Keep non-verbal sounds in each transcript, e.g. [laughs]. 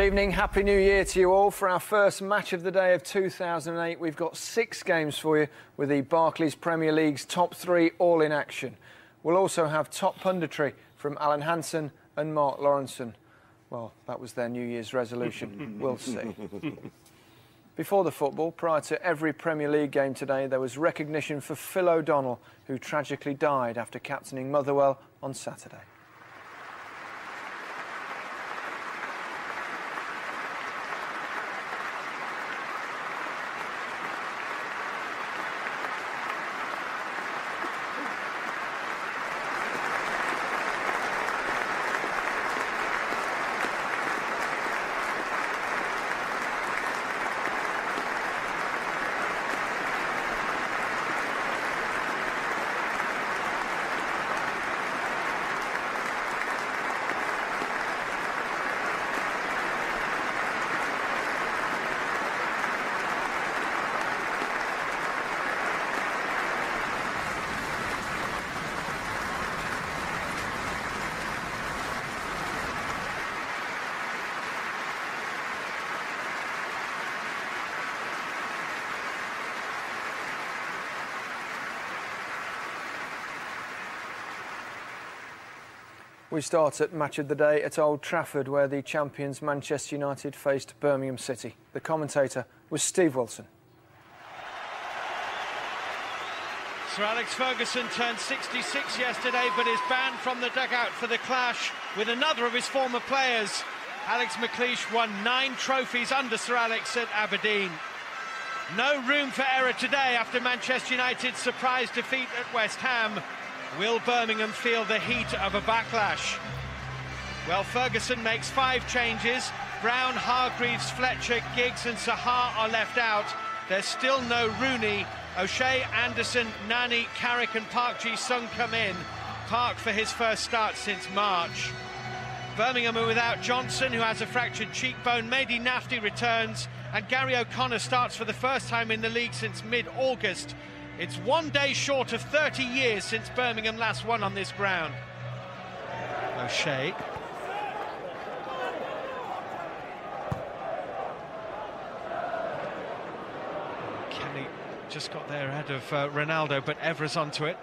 Good evening, Happy New Year to you all. For our first match of the day of 2008, we've got six games for you with the Barclays Premier League's top three all in action. We'll also have top punditry from Alan Hansen and Mark Lawrenson. Well, that was their New Year's resolution. [laughs] we'll see. Before the football, prior to every Premier League game today, there was recognition for Phil O'Donnell, who tragically died after captaining Motherwell on Saturday. We start at match of the day at Old Trafford, where the champions Manchester United faced Birmingham City. The commentator was Steve Wilson. Sir Alex Ferguson turned 66 yesterday, but is banned from the dugout for the clash with another of his former players. Alex McLeish won nine trophies under Sir Alex at Aberdeen. No room for error today after Manchester United's surprise defeat at West Ham. Will Birmingham feel the heat of a backlash? Well, Ferguson makes five changes. Brown, Hargreaves, Fletcher, Giggs and Saha are left out. There's still no Rooney. O'Shea, Anderson, Nani, Carrick and Park Ji-sung come in. Park for his first start since March. Birmingham are without Johnson, who has a fractured cheekbone. Mehdi Nafti returns, and Gary O'Connor starts for the first time in the league since mid-August. It's one day short of 30 years since Birmingham last won on this ground. O'Shea. Kenny just got there ahead of uh, Ronaldo, but Evra's onto it.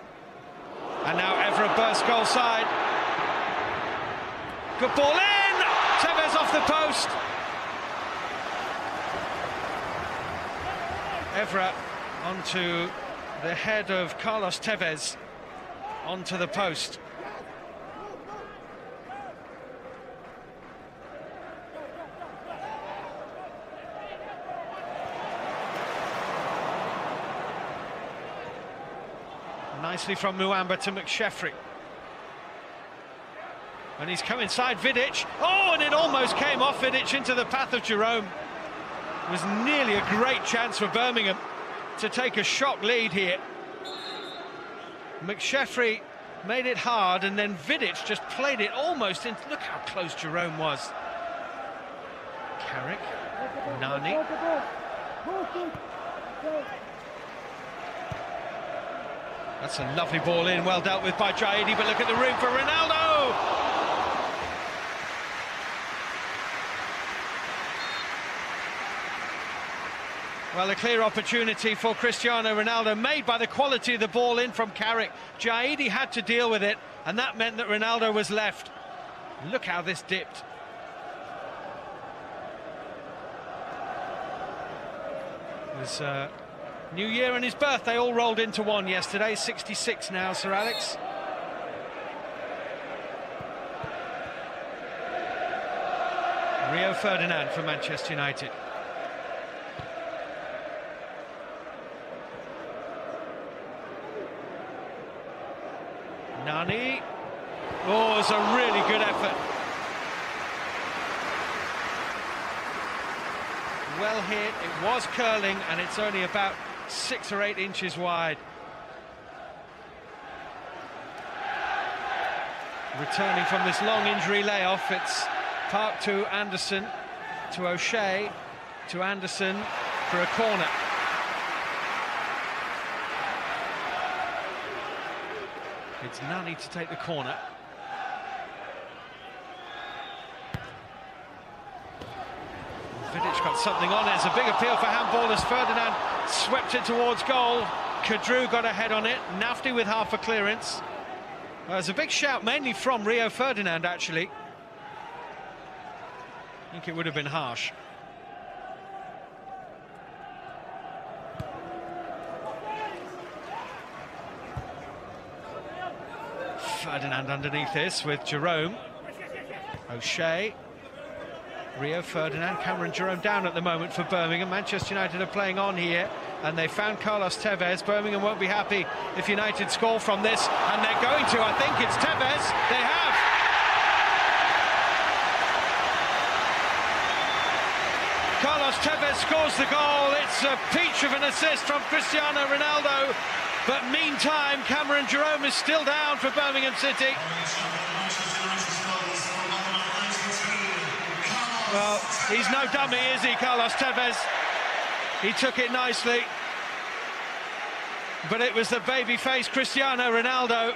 And now Evra bursts goal side. Good ball in! Tevez off the post. Evra onto the head of Carlos Tevez onto the post. Nicely from Muamba to McSheffrey. And he's come inside Vidic. Oh, and it almost came off Vidic into the path of Jerome. It was nearly a great chance for Birmingham to take a shock lead here. McSheffrey made it hard, and then Vidic just played it almost in. Look how close Jerome was. Carrick, Nani. That's a lovely ball in, well dealt with by Jaidi, but look at the room for Ronaldo! Well, a clear opportunity for Cristiano Ronaldo, made by the quality of the ball in from Carrick. Jaidi had to deal with it, and that meant that Ronaldo was left. Look how this dipped. It was uh, New Year and his birthday all rolled into one yesterday. 66 now, Sir Alex. Rio Ferdinand for Manchester United. Nani. Oh, it's a really good effort. Well hit, it was curling, and it's only about six or eight inches wide. Returning from this long injury layoff, it's Park to Anderson, to O'Shea, to Anderson for a corner. It's Nani to take the corner. Vidic got something on it. It's a big appeal for handball as Ferdinand swept it towards goal. Queudrue got a head on it. Nafti with half a clearance. There's a big shout, mainly from Rio Ferdinand, actually. I think it would have been harsh. Ferdinand underneath this with Jerome. O'Shea. Rio Ferdinand, Cameron Jerome down at the moment for Birmingham. Manchester United are playing on here and they found Carlos Tevez. Birmingham won't be happy if United score from this and they're going to. I think it's Tevez. They have. Carlos Tevez scores the goal. It's a peach of an assist from Cristiano Ronaldo. But meantime, Cameron Jerome is still down for Birmingham City. Well, he's no dummy, is he, Carlos Tevez? He took it nicely. But it was the baby-faced Cristiano Ronaldo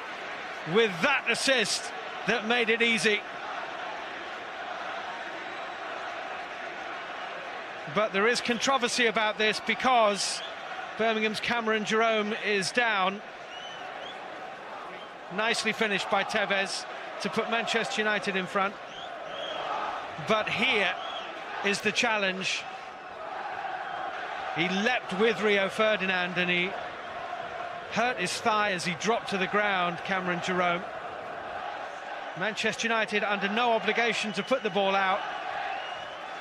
with that assist that made it easy. But there is controversy about this because Birmingham's Cameron Jerome is down. Nicely finished by Tevez to put Manchester United in front. But here is the challenge. He leapt with Rio Ferdinand and he hurt his thigh as he dropped to the ground, Cameron Jerome. Manchester United under no obligation to put the ball out.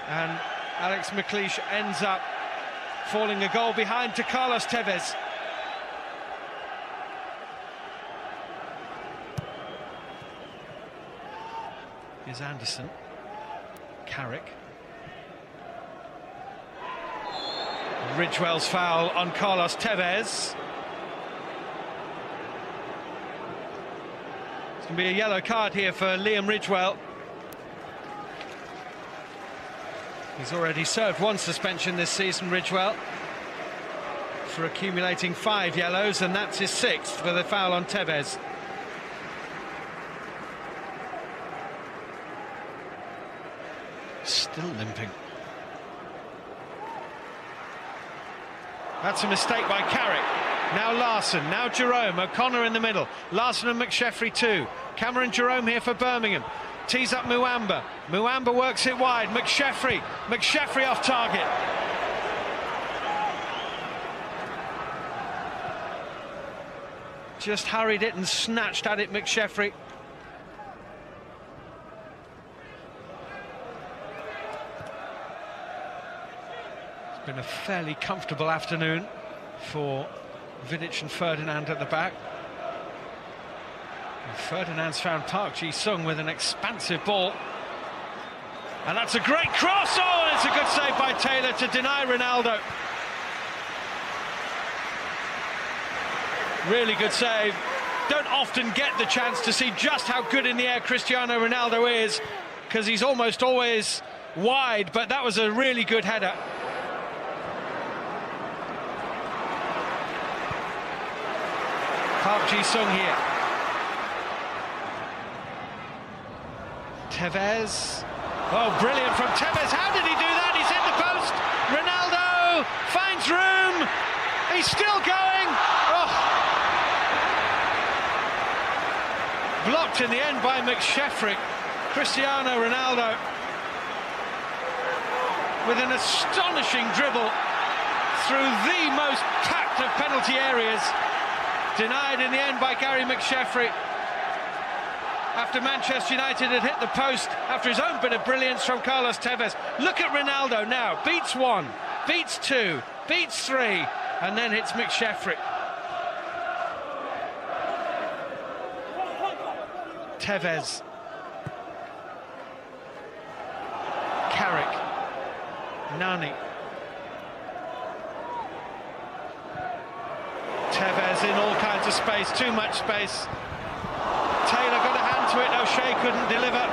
And Alex McLeish ends up falling a goal behind to Carlos Tevez. Here's Anderson. Carrick. Ridgewell's foul on Carlos Tevez. It's going to be a yellow card here for Liam Ridgewell. He's already served one suspension this season, Ridgewell, for accumulating five yellows, and that's his sixth for the foul on Tevez. Still limping. That's a mistake by Carrick. Now Larsson, now Jerome, O'Connor in the middle. Larsson and McSheffrey too. Cameron Jerome here for Birmingham. Tees up Muamba. Muamba works it wide. McSheffrey. McSheffrey off target. Just hurried it and snatched at it, McSheffrey. It's been a fairly comfortable afternoon for Vidic and Ferdinand at the back. And Ferdinand's found Park Ji-sung with an expansive ball. And that's a great cross. Oh, and it's a good save by Taylor to deny Ronaldo. Really good save. Don't often get the chance to see just how good in the air Cristiano Ronaldo is, because he's almost always wide, but that was a really good header. Park Ji-sung here. Tevez. Oh, brilliant from Tevez. How did he do that? He's hit the post. Ronaldo finds room. He's still going. Oh. Blocked in the end by McSheffrey. Cristiano Ronaldo with an astonishing dribble through the most packed of penalty areas. Denied in the end by Gary McSheffrey after Manchester United had hit the post after his own bit of brilliance from Carlos Tevez. Look at Ronaldo now. Beats one, beats two, beats three, and then hits McSheffrey. Tevez. Carrick. Nani. Tevez in all kinds of space, too much space. Taylor got a hand to it, O'Shea couldn't deliver.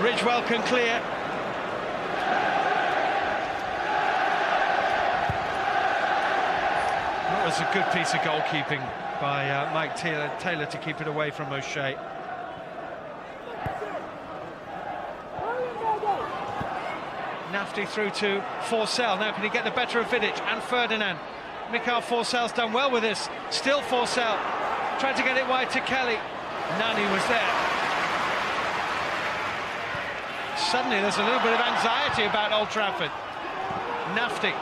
Ridgewell can clear. That was a good piece of goalkeeping by uh, Maik Taylor, Taylor to keep it away from O'Shea. Nafti through to Forssell. Now can he get the better of Vidic and Ferdinand? Mikael Forssell's done well with this. Still Forssell. Tried to get it wide to Kelly. Nani was there. Suddenly there's a little bit of anxiety about Old Trafford. Nafti.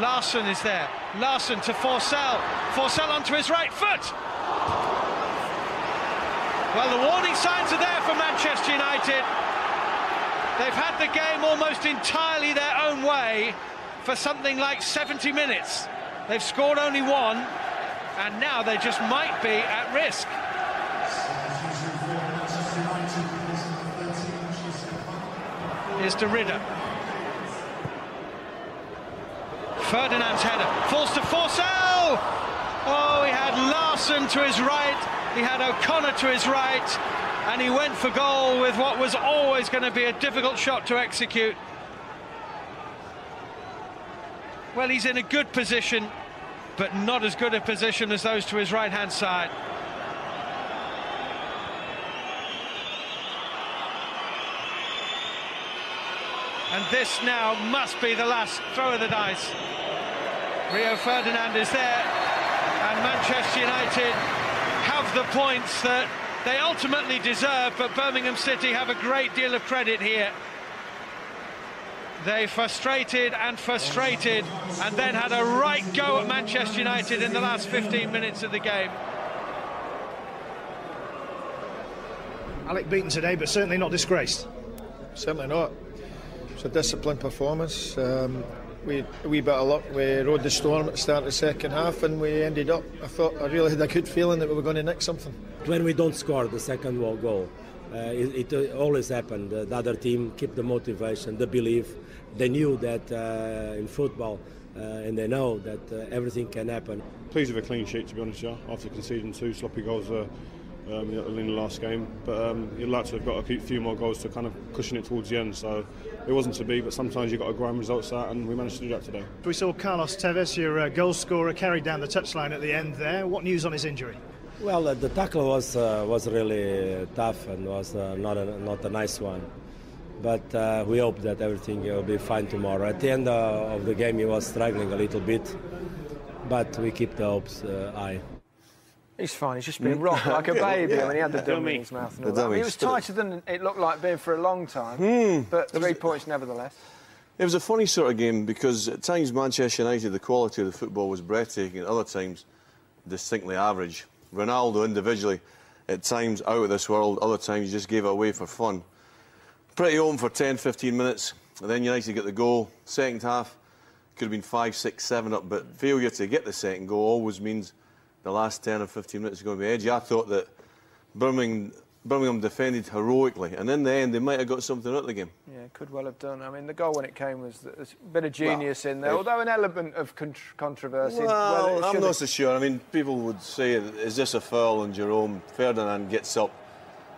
Larsson is there. Larsson to Forssell. Forssell onto his right foot. Well, the warning signs are there for Manchester United. They've had the game almost entirely their own way for something like 70 minutes. They've scored only one, and now they just might be at risk. Here's to Ridder. Ferdinand's header falls to Forssell. Oh, he had Larsson to his right, he had O'Connor to his right, and he went for goal with what was always going to be a difficult shot to execute. Well, he's in a good position, but not as good a position as those to his right-hand side. And this now must be the last throw of the dice. Rio Ferdinand is there, and Manchester United have the points that they ultimately deserve, but Birmingham City have a great deal of credit here. They frustrated and frustrated, and then had a right go at Manchester United in the last 15 minutes of the game. Alec beaten today, but certainly not disgraced. Certainly not. It's a disciplined performance. Um, we a wee bit of luck. We rode the storm at the start of the second half, and we ended up. I thought I really had a good feeling that we were going to nick something. When we don't score the second goal, uh, it, it, always happened. Uh, the other team keep the motivation, the belief. They knew that uh, in football, uh, and they know that uh, everything can happen. Pleased with a clean sheet, to be honest, yeah. After conceding two sloppy goals uh, um, in the last game, but um, you'd like to have got a few more goals to kind of cushion it towards the end. So it wasn't to be, but sometimes you've got to grind results out, and we managed to do that today. We saw Carlos Tevez, your uh, goal scorer, carried down the touchline at the end there. What news on his injury? Well, uh, the tackle was uh, was really tough and was uh, not a, not a nice one. But uh, we hope that everything will be fine tomorrow. At the end uh, of the game, he was struggling a little bit, but we keep the hopes high. He's fine. He's just been rocked [laughs] like a baby. yeah. I mean, he had the dummy in his mouth. And all that. I mean, it was tighter than it looked like being for a long time. Mm. But three points nevertheless. It was a funny sort of game because at times Manchester United, the quality of the football was breathtaking. At other times, distinctly average. Ronaldo individually, at times out of this world. Other times, he just gave it away for fun. Pretty open for 10, 15 minutes. And then United get the goal. Second half could have been five, six, seven up. But failure to get the second goal always means the last 10 or 15 minutes is going to be edgy. I thought that Birmingham, Birmingham defended heroically, and in the end, they might have got something out of the game. Yeah, could well have done. I mean, the goal when it came was a bit of genius well, in there, although an element of controversy. Well, I'm not so sure. I mean, people would say, is this a foul on Jerome? Ferdinand gets up,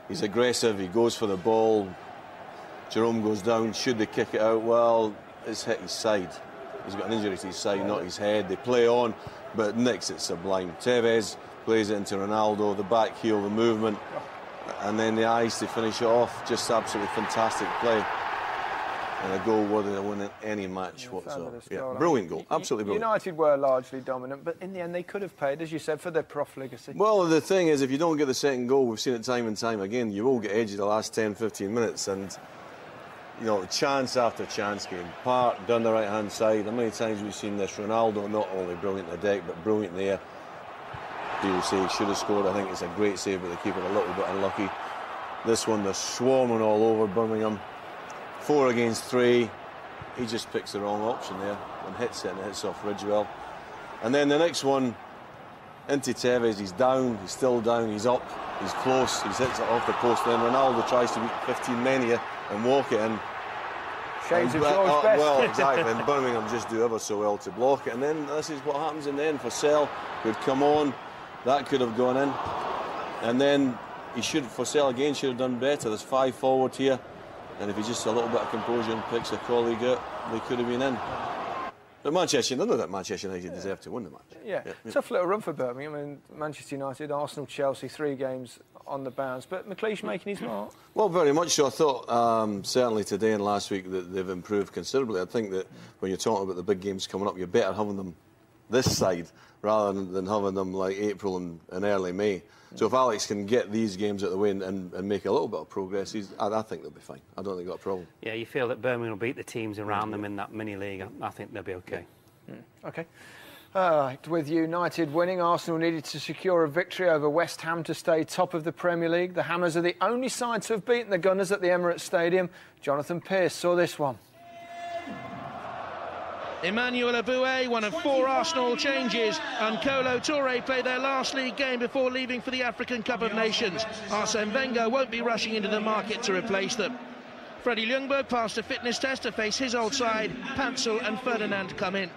he's aggressive, he goes for the ball. Jerome goes down, should they kick it out? Well, it's hit his side. He's got an injury to his side, not his head. They play on but Nick's it sublime. Tevez plays it into Ronaldo, the back heel, the movement, and then the eyes to finish it off. Just absolutely fantastic play. And a goal worthy of winning any match yeah, whatsoever. Yeah, brilliant goal, absolutely brilliant. United were largely dominant, but in the end they could have paid, as you said, for their profligacy. Well, the thing is, if you don't get the second goal, we've seen it time and time again, you will get edgy the last 10, 15 minutes, and you know, chance after chance game. Park down the right hand side. How many times we've seen this? Ronaldo not only brilliant in the deck, but brilliant there. People say he should have scored. I think it's a great save, but the keeper a little bit unlucky. This one, they're swarming all over Birmingham. Four against three. He just picks the wrong option there and hits it and it hits off Ridgewell. And then the next one, into Tevez, he's down, he's still down, he's up, he's close, he's hits it off the post. Then Ronaldo tries to beat 15 men here and walk it in. Shades of George uh, Best. Well, [laughs] exactly. and Birmingham just do ever so well to block it. And then this is what happens in the end. Forssell could come on. That could have gone in. And then he should, Forssell again should have done better. There's five forward here. And if he just a little bit of composure and picks a colleague out, they could have been in. But Manchester United, that Manchester United deserve to win the match. Yeah. tough little run for Birmingham. I mean, Manchester United, Arsenal, Chelsea, three games on the bounce. But McLeish making his mark. Well, very much so. I thought um, certainly today and last week that they've improved considerably. I think that when you're talking about the big games coming up, you're better having them this side rather than, than having them like April and, and early May. So if Alex can get these games out of the way and, and make a little bit of progress, he's, I, I, think they'll be fine. I don't think they've got a problem. Yeah, you feel that Birmingham will beat the teams around them in that mini league. I think they'll be okay. Yeah. Mm. Okay. Uh, with United winning, Arsenal needed to secure a victory over West Ham to stay top of the Premier League. The Hammers are the only side to have beaten the Gunners at the Emirates Stadium. Jonathan Pearce saw this one. Emmanuel Eboué, one of four Arsenal changes, and Kolo Touré played their last league game before leaving for the African Cup of Nations. Arsene Wenger won't be rushing into the market to replace them. Freddie Ljungberg passed a fitness test to face his old side. Paintsil and Ferdinand come in.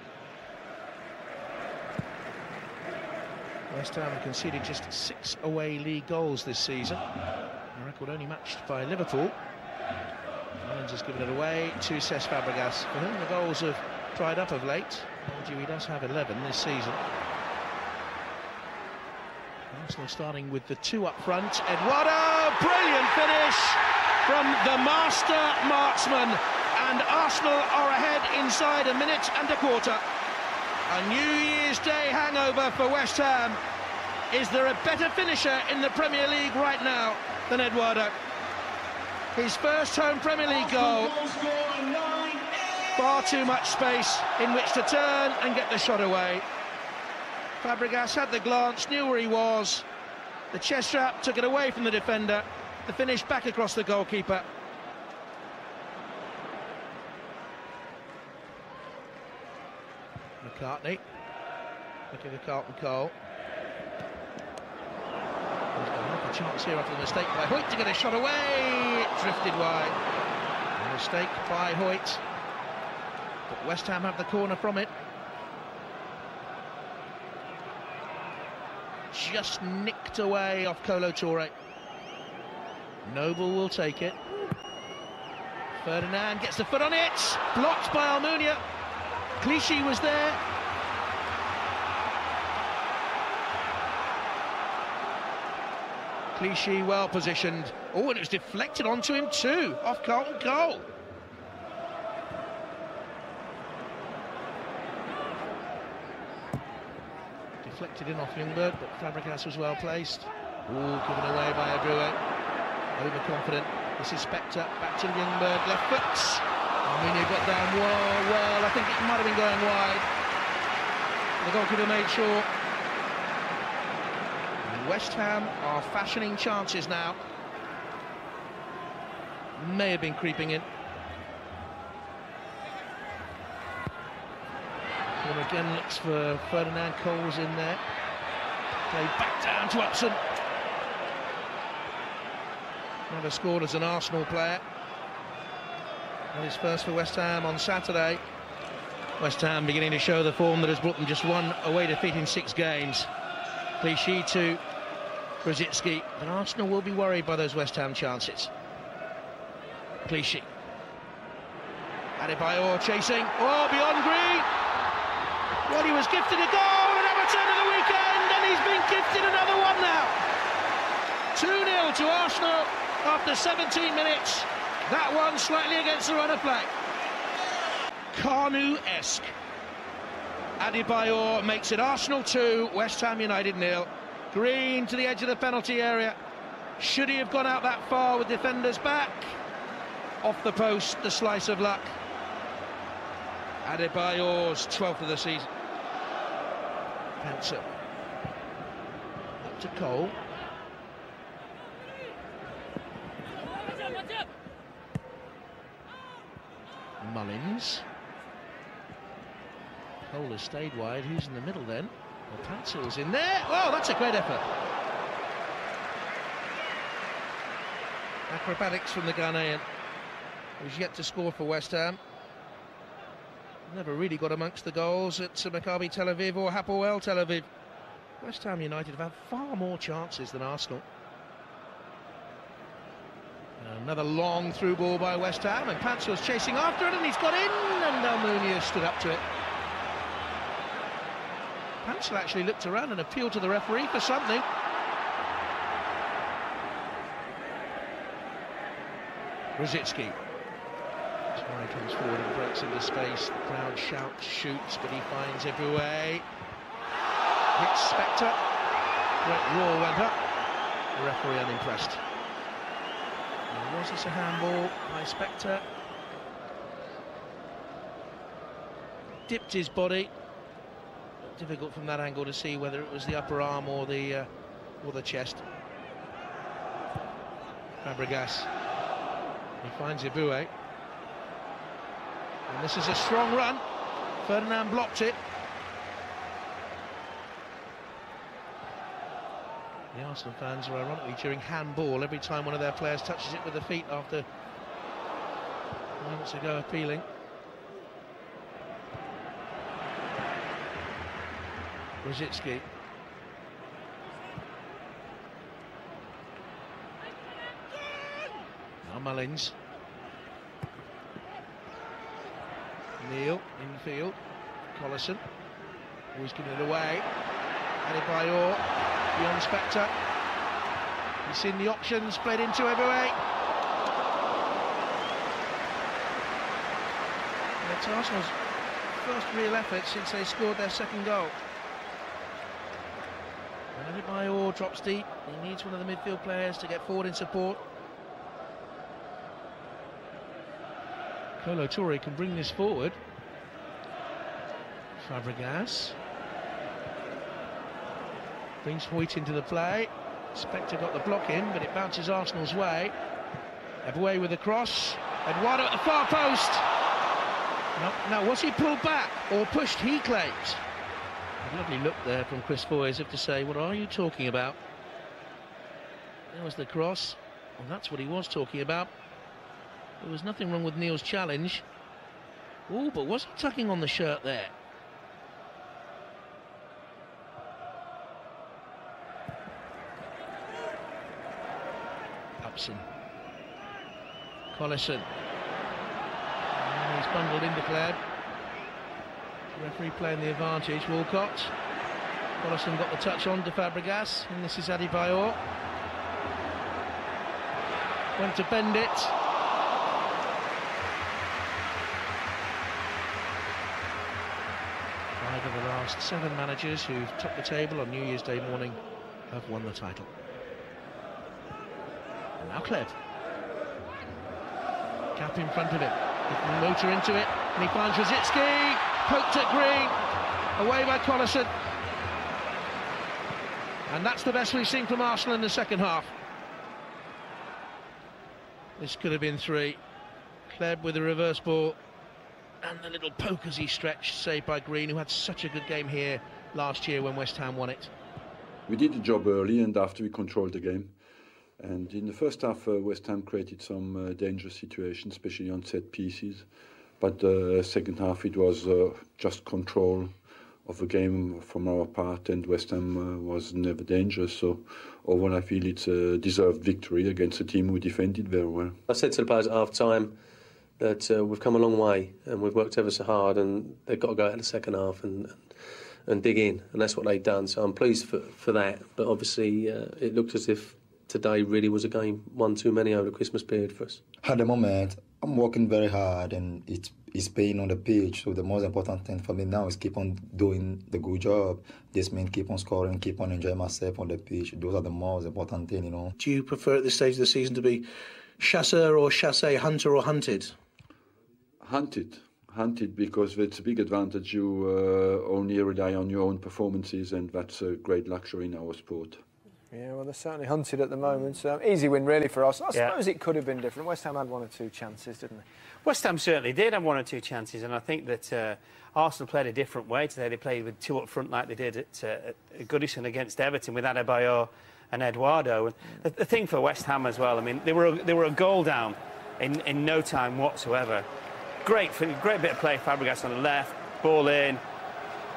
West Ham conceded just six away league goals this season, a record only matched by Liverpool. Mullins has given it away to Cesc Fabregas, for whom the goals have dried up of late. Mind you, he does have 11 this season. Arsenal starting with the two up front. Eduardo, brilliant finish from the master marksman. And Arsenal are ahead inside a minute and a quarter. A New Year's Day hangover for West Ham. Is there a better finisher in the Premier League right now than Eduardo? His first home Premier League goal. Far too much space in which to turn and get the shot away. Fabregas had the glance, knew where he was. The chest strap took it away from the defender. The finish back across the goalkeeper. McCartney looking at Carlton Cole. Got a chance here after the mistake by Hoyte to get a shot away. It drifted wide. A mistake by Hoyte. But West Ham have the corner from it. Just nicked away off Kolo Touré. Noble will take it. Ferdinand gets the foot on it. Blocked by Almunia. Clichy was there. Clichy well positioned. Oh, and it was deflected onto him too, off Carlton Cole. Deflected in off Ljungberg, but Fabregas was well placed. Ooh, given away by Eboué. Overconfident. This is Spector. Back to Ljungberg. Left foot. Almunia got down well, well. I think it might have been going wide. The goalkeeper made sure. West Ham are fashioning chances now. May have been creeping in. Corner again looks for Ferdinand Coles in there. Played back down to Upson. Never scored as an Arsenal player. And his first for West Ham on Saturday. West Ham beginning to show the form that has brought them just one away defeat in six games. Clichy to Rosicky. But Arsenal will be worried by those West Ham chances. Clichy. Adebayor chasing. Oh, beyond Green. Well, he was gifted a goal at Everton at the weekend, and he's been gifted another one now. 2-0 to Arsenal after 17 minutes. That one slightly against the run of play. Kanu-esque. Adebayor makes it Arsenal 2, West Ham United nil. Green to the edge of the penalty area. Should he have gone out that far with defenders back? Off the post, the slice of luck. Adebayor's 12th of the season. Spencer. Up to Cole. Mullins. Cole has stayed wide. Who's in the middle then? Well, in there. Oh, that's a great effort. Acrobatics from the Ghanaian. Who's yet to score for West Ham. Never really got amongst the goals at Maccabi Tel Aviv or Hapoel Tel Aviv. West Ham United have had far more chances than Arsenal. Another long through ball by West Ham, and Paintsil's chasing after it, and he's got in, and Almunia stood up to it. Paintsil actually looked around and appealed to the referee for something. Rosicky. Try comes forward and breaks into space. The crowd shouts, shoots, but he finds Eboué. Hits Spector. Great roar went up. The referee unimpressed. Now, was this a handball by Spector? Dipped his body. Difficult from that angle to see whether it was the upper arm or the uh, or the chest. Fabregas. He finds Eboué. And this is a strong run. Ferdinand blocked it. The Arsenal fans are ironically cheering handball every time one of their players touches it with the feet after moments ago appealing. Rosicky. Now Mullins. Neill infield. Collison. Always giving it away. Adebayor beyond Spector. He's seen the options, played into Eboué. It's Arsenal's first real effort since they scored their second goal. And Adebayor drops deep. He needs one of the midfield players to get forward in support. Kolo Toure can bring this forward. Fabregas brings Hoyte into the play. Spector got the block in, but it bounces Arsenal's way. Eboué with the cross. Eduardo at the far post. No, now, was he pulled back or pushed, he claims. A lovely look there from Chris Foy as if to say, what are you talking about? There was the cross, and that's what he was talking about. There was nothing wrong with Neill's challenge. Oh, but was he tucking on the shirt there? Upson. Collison. And he's bundled in declared. Referee playing the advantage. Walcott. Collison got the touch on to Fabregas, and this is Adebayor. Went to bend it. Five of the last seven managers who've topped the table on New Year's Day morning have won the title. And now Hleb. Cap in front of can motor into it, and he finds Rosicky. Poked at Green. Away by Collison. And that's the best we've seen from Arsenal in the second half. This could have been three. Hleb with a reverse ball. And the little poke as he stretched, saved by Green, who had such a good game here last year when West Ham won it. We did the job early and after we controlled the game. And in the first half, uh, West Ham created some uh, dangerous situations, especially on set pieces. But the uh, second half, it was uh, just control of the game from our part, and West Ham uh, was never dangerous. So, overall, I feel it's a deserved victory against a team who defended very well. I said to the players at half time that uh, we've come a long way and we've worked ever so hard, and they've got to go out in the second half and, and and dig in, and that's what they've done. So I'm pleased for, for that. But obviously, uh, it looked as if today really was a game one too many over the Christmas period for us. At the moment, I'm working very hard, and it's it's paying on the pitch. So the most important thing for me now is keep on doing the good job. This means keep on scoring, keep on enjoying myself on the pitch. Those are the most important thing, you know. Do you prefer at this stage of the season to be chasseur or chassé, hunter or hunted? Hunted. Hunted because it's a big advantage. You uh, only rely on your own performances, and that's a great luxury in our sport. Yeah, well, they're certainly hunted at the moment. Um, easy win, really, for us. I Yeah. suppose it could have been different. West Ham had one or two chances, didn't they? West Ham certainly did have one or two chances, and I think that uh, Arsenal played a different way today. They played with two up front like they did at, uh, at Goodison against Everton with Adebayor and Eduardo. And the, the thing for West Ham as well, I mean, they were a, they were a goal down in, in no time whatsoever. Great, great bit of play, Fabregas on the left, ball in,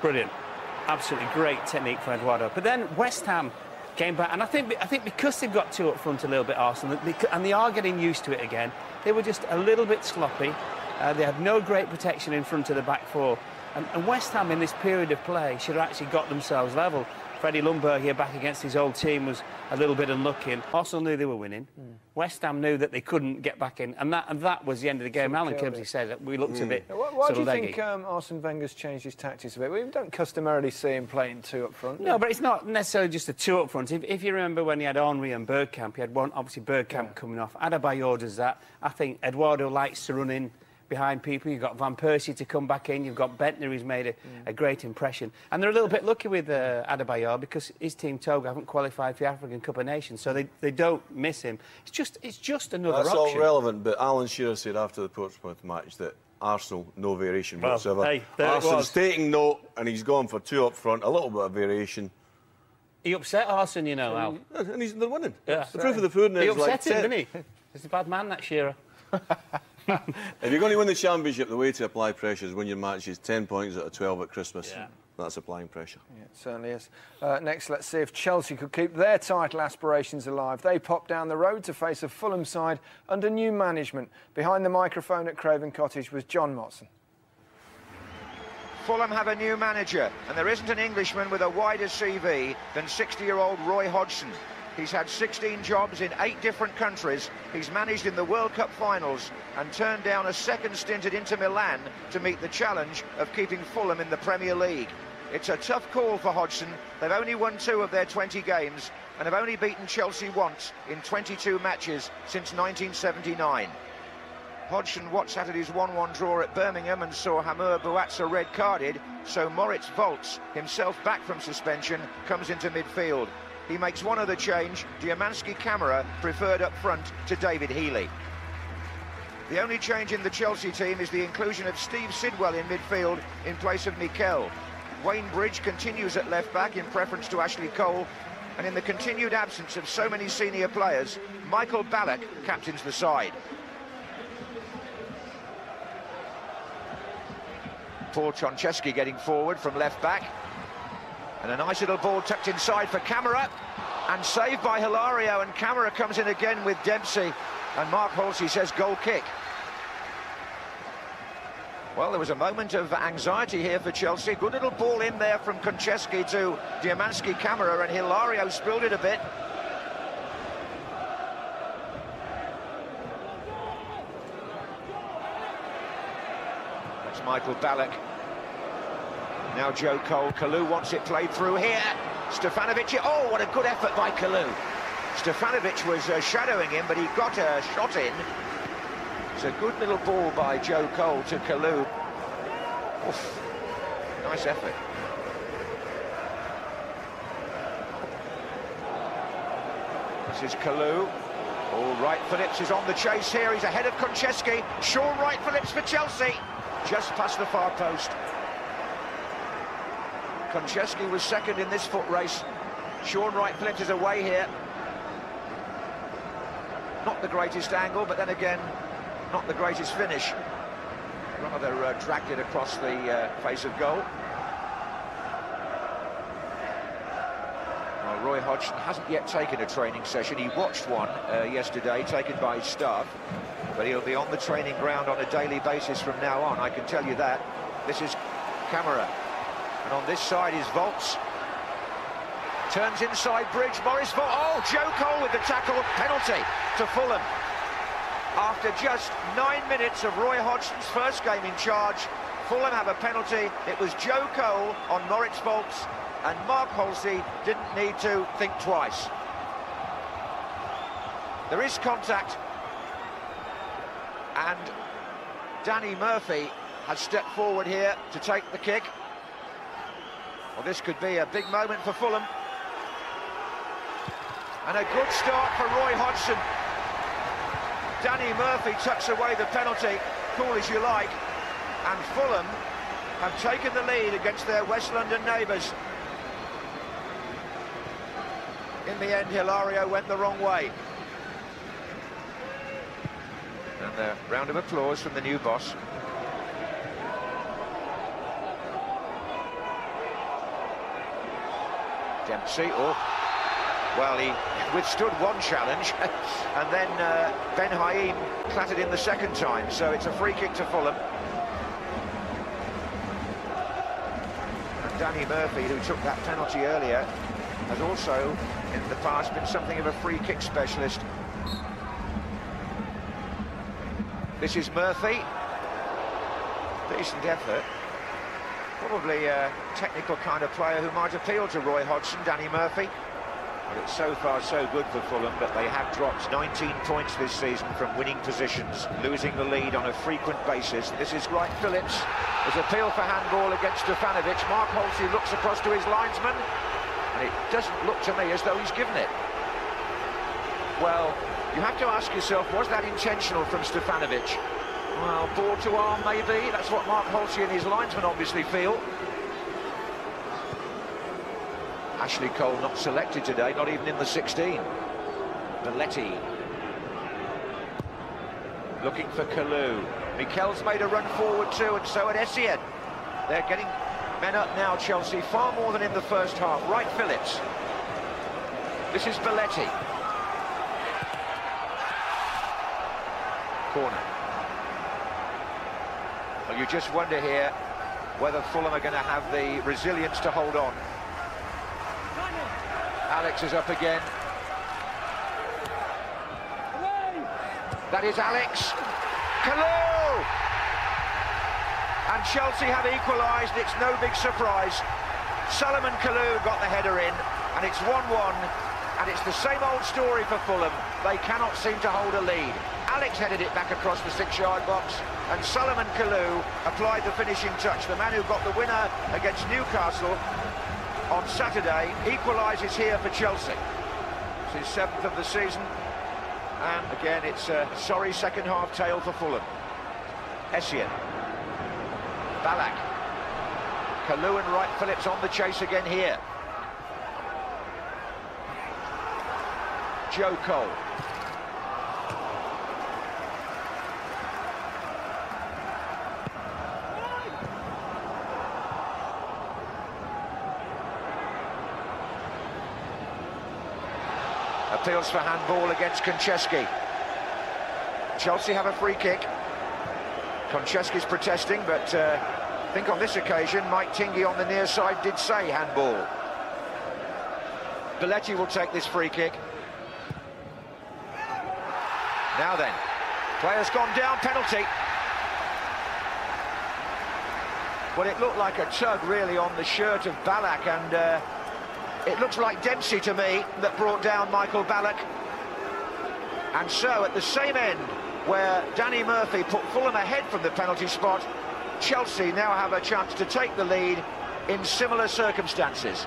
brilliant, absolutely great technique for Eduardo. But then West Ham came back, and I think I think because they've got two up front a little bit, Arsenal, and they are getting used to it again. They were just a little bit sloppy. Uh, they had no great protection in front of the back four. And, and West Ham, in this period of play, should have actually got themselves level. Freddie Ljungberg here back against his old team was a little bit unlucky. And Arsenal knew they were winning. Mm. West Ham knew that they couldn't get back in, and that and that was the end of the game. So Alan Kimsey said that we looked mm. a bit. Why, why do you leggy. think um, Arsene Wenger's changed his tactics a bit? We don't customarily see him playing two up front. No, but it's not necessarily just a two up front. If, if you remember when he had Henry and Bergkamp, he had one obviously Bergkamp yeah. coming off. Adebayor does that. I think Eduardo likes to run in behind people. You've got Van Persie to come back in. You've got Bendtner, who's made a, mm. a great impression. And they're a little bit lucky with uh, Adebayor because his team Togo haven't qualified for the African Cup of Nations, so they, they don't miss him. It's just it's just another That's option. all relevant, but Alan Shearer said after the Portsmouth match that Arsenal, no variation well, whatsoever. Hey, Arsenal's taking note, and he's gone for two up front, a little bit of variation. He upset Arsenal, you know, Al. And he's, they're winning. Yeah. The proof of the pudding he is upset like him, didn't he? He's a bad man, that Shearer. [laughs] if you're going to win the championship, the way to apply pressure is win your matches 10 points out of 12 at Christmas. Yeah. That's applying pressure. Yeah, it certainly is. Uh, next, let's see if Chelsea could keep their title aspirations alive. They pop down the road to face a Fulham side under new management. Behind the microphone at Craven Cottage was John Motson. Fulham have a new manager, and there isn't an Englishman with a wider CV than 60-year-old Roy Hodgson. He's had 16 jobs in eight different countries. He's managed in the World Cup finals and turned down a second stint at Inter Milan to meet the challenge of keeping Fulham in the Premier League. It's a tough call for Hodgson. They've only won two of their 20 games and have only beaten Chelsea once in 22 matches since 1979. Hodgson watched at his 1-1 draw at Birmingham and saw Hameur Bouazza red-carded, so Moritz Volz, himself back from suspension, comes into midfield. He makes one other change. Diomansy Kamara preferred up front to David Healy. The only change in the Chelsea team is the inclusion of Steve Sidwell in midfield in place of Mikel. Wayne Bridge continues at left back in preference to Ashley Cole. And in the continued absence of so many senior players, Michael Ballack captains the side. Paul Konchesky getting forward from left back. And a nice little ball tucked inside for Kamara. And saved by Hilario. And Kamara comes in again with Dempsey. And Mark Halsey says goal kick. Well, there was a moment of anxiety here for Chelsea. Good little ball in there from Konchesky to Diomansy Kamara. And Hilario spilled it a bit. That's Michael Ballack. Now Joe Cole, Kalou wants it played through here. Stefanovic, oh, what a good effort by Kalou. Stefanovic was uh, shadowing him, but he got a shot in. It's a good little ball by Joe Cole to Kalou. Oof. Nice effort. This is Kalou. All right, Phillips is on the chase here. He's ahead of Konchesky. Shaun Wright Phillips for Chelsea. Just past the far post. Konchesky was second in this foot race. Shaun Wright Phillips is away here. Not the greatest angle, but then again, not the greatest finish. Rather uh, dragged it across the uh, face of goal. Well, Roy Hodgson hasn't yet taken a training session. He watched one uh, yesterday, taken by his staff. But he'll be on the training ground on a daily basis from now on, I can tell you that. This is Kamara. On this side is Volz. Turns inside Bridge, Moritz Volz. Oh, Joe Cole with the tackle, penalty to Fulham. After just nine minutes of Roy Hodgson's first game in charge, Fulham have a penalty. It was Joe Cole on Moritz Volz, and Mark Halsey didn't need to think twice. There is contact, and Danny Murphy has stepped forward here to take the kick. Well, this could be a big moment for Fulham. And a good start for Roy Hodgson. Danny Murphy tucks away the penalty, cool as you like. And Fulham have taken the lead against their West London neighbours. In the end, Hilario went the wrong way. And a round of applause from the new boss. Dempsey, oh, well, he withstood one challenge, [laughs] and then uh, Ben Haim clattered in the second time, so it's a free kick to Fulham. And Danny Murphy, who took that penalty earlier, has also, in the past, been something of a free kick specialist. This is Murphy. Decent effort. Probably a technical kind of player who might appeal to Roy Hodgson, Danny Murphy. But it's so far so good for Fulham, but they have dropped 19 points this season from winning positions, losing the lead on a frequent basis. This is Wright Phillips. There's a appeal for handball against Stefanovic. Mark Halsey looks across to his linesman, and it doesn't look to me as though he's given it. Well, you have to ask yourself, was that intentional from Stefanovic? Well, ball to arm, maybe. That's what Mark Halsey and his linesman obviously feel. Ashley Cole not selected today, not even in the 16. Belletti. Looking for Kalou. Mikel's made a run forward too, and so had Essien. They're getting men up now, Chelsea, far more than in the first half. Wright Phillips. This is Belletti. Corner. Well, you just wonder here whether Fulham are going to have the resilience to hold on. Alex is up again. That is Alex. Kalou! And Chelsea have equalised. It's no big surprise. Salomon Kalou got the header in, and it's 1-1. And it's the same old story for Fulham. They cannot seem to hold a lead. Alex headed it back across the six-yard box, and Salomon Kalou applied the finishing touch. The man who got the winner against Newcastle on Saturday equalises here for Chelsea. It's his seventh of the season, and again it's a sorry second half tale for Fulham. Essien. Ballack. Kalou and Wright Phillips on the chase again here. Joe Cole. Appeals for handball against Konchesky. Chelsea have a free kick. Konchesky's protesting, but uh, I think on this occasion, Mike Tingey on the near side did say handball. Belletti will take this free kick. Now then, player's gone down, penalty. Well, it looked like a tug, really, on the shirt of Ballack, and uh, it looks like Dempsey to me that brought down Michael Ballack. And so at the same end, where Danny Murphy put Fulham ahead from the penalty spot, Chelsea now have a chance to take the lead in similar circumstances.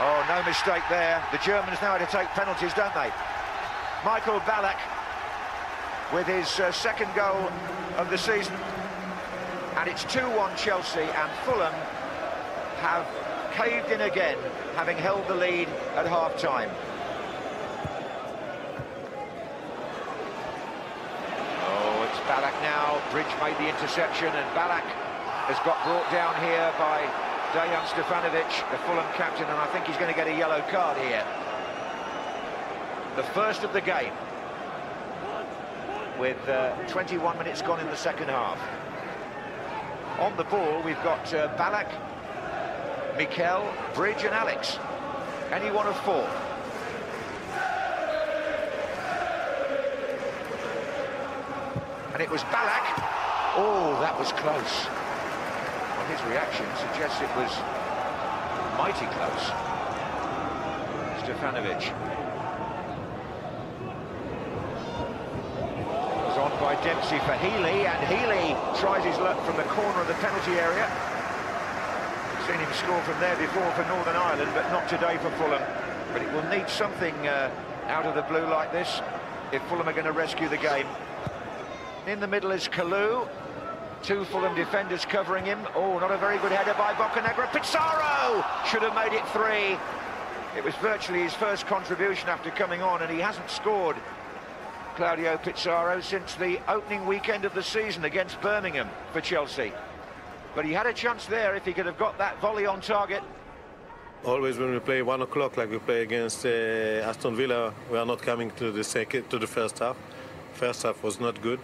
Oh, no mistake there. The Germans know how to take penalties, don't they? Michael Ballack with his uh, second goal of the season and it's 2-1 Chelsea and Fulham have caved in again having held the lead at half-time. Oh, it's Ballack now. Bridge made the interception and Ballack has got brought down here by Dejan Stefanovic, the Fulham captain, and I think he's going to get a yellow card here. The first of the game with uh, 21 minutes gone in the second half. On the ball, we've got uh, Ballack, Mikel, Bridge and Alex. Any one of four. And it was Ballack. Oh, that was close. Well, his reaction suggests it was mighty close. Stefanovic. on by Dempsey for Healy, and Healy tries his luck from the corner of the penalty area. We've seen him score from there before for Northern Ireland, but not today for Fulham. But it will need something uh, out of the blue like this if Fulham are going to rescue the game. In the middle is Kalou. Two Fulham defenders covering him. Oh, not a very good header by Bocanegra. Pizarro should have made it three. It was virtually his first contribution after coming on, and he hasn't scored Claudio Pizarro since the opening weekend of the season against Birmingham for Chelsea. But he had a chance there if he could have got that volley on target. Always when we play one o'clock, like we play against uh, Aston Villa, we are not coming to the second, to the first half. First half was not good.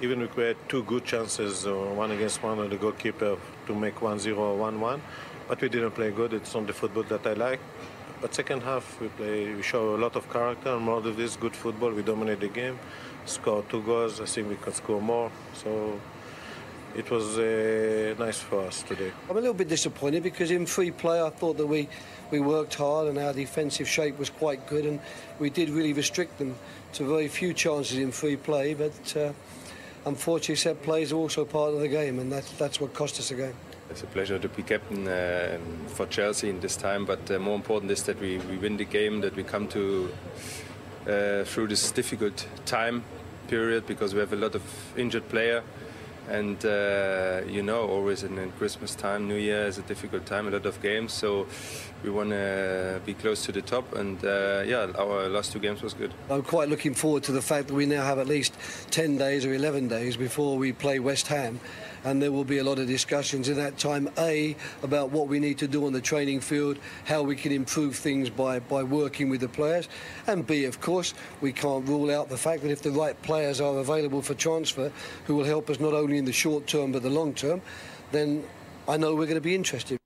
even we had two good chances, uh, one against one, or the goalkeeper to make 1-0 or 1-1, but we didn't play good. It's not the football that I like. But second half, we play, we show a lot of character and more of this good football. We dominate the game, score two goals. I think we can score more. So it was uh, nice for us today. I'm a little bit disappointed because in free play I thought that we, we worked hard and our defensive shape was quite good and we did really restrict them to very few chances in free play but uh, unfortunately set plays are also part of the game and that, that's what cost us the game. It's a pleasure to be captain uh, for Chelsea in this time, but uh, more important is that we, we win the game, that we come to uh, through this difficult time period because we have a lot of injured player, and uh, you know always in, in, Christmas time, New Year is a difficult time, a lot of games, so we want to be close to the top, and uh, yeah, our last two games was good. I'm quite looking forward to the fact that we now have at least 10 days or 11 days before we play West Ham and there will be a lot of discussions in that time a about what we need to do on the training field how we can improve things by by working with the players and b of course we can't rule out the fact that if the right players are available for transfer who will help us not only in the short term but the long term then I know we're going to be interested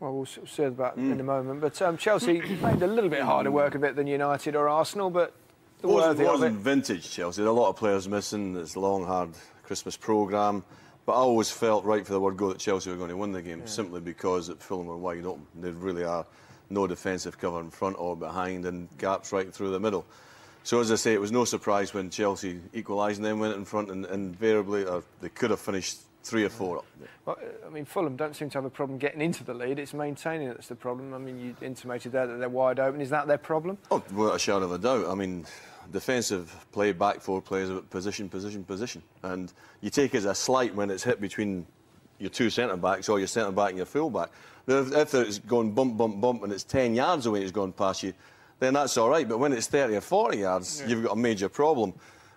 well, we'll see about mm. in a moment. But um, Chelsea [clears throat] made a little bit harder work of it than United or Arsenal, but it wasn't, it wasn't vintage Chelsea. a lot of players missing. It's long, hard Christmas programme. But I always felt right for the word go that Chelsea were going to win the game, yeah. simply because at Fulham were wide open. There really are no defensive cover in front or behind, and gaps right through the middle. So as I say, it was no surprise when Chelsea equalised and then went in front, and invariably uh, they could have finished three or four up. Well, I mean, Fulham don't seem to have a problem getting into the lead. It's maintaining that's the problem. I mean, you intimated there that they're wide open. Is that their problem? Oh, without a shadow of a doubt. I mean, defensive play, back four plays position, position, position. And you take as a slight when it's hit between your two centre backs or your centre back and your full back. If, if it's going bump, bump, bump and it's 10 yards away, it's gone past you, then that's all right. But when it's 30 or 40 yards, yeah. you've got a major problem.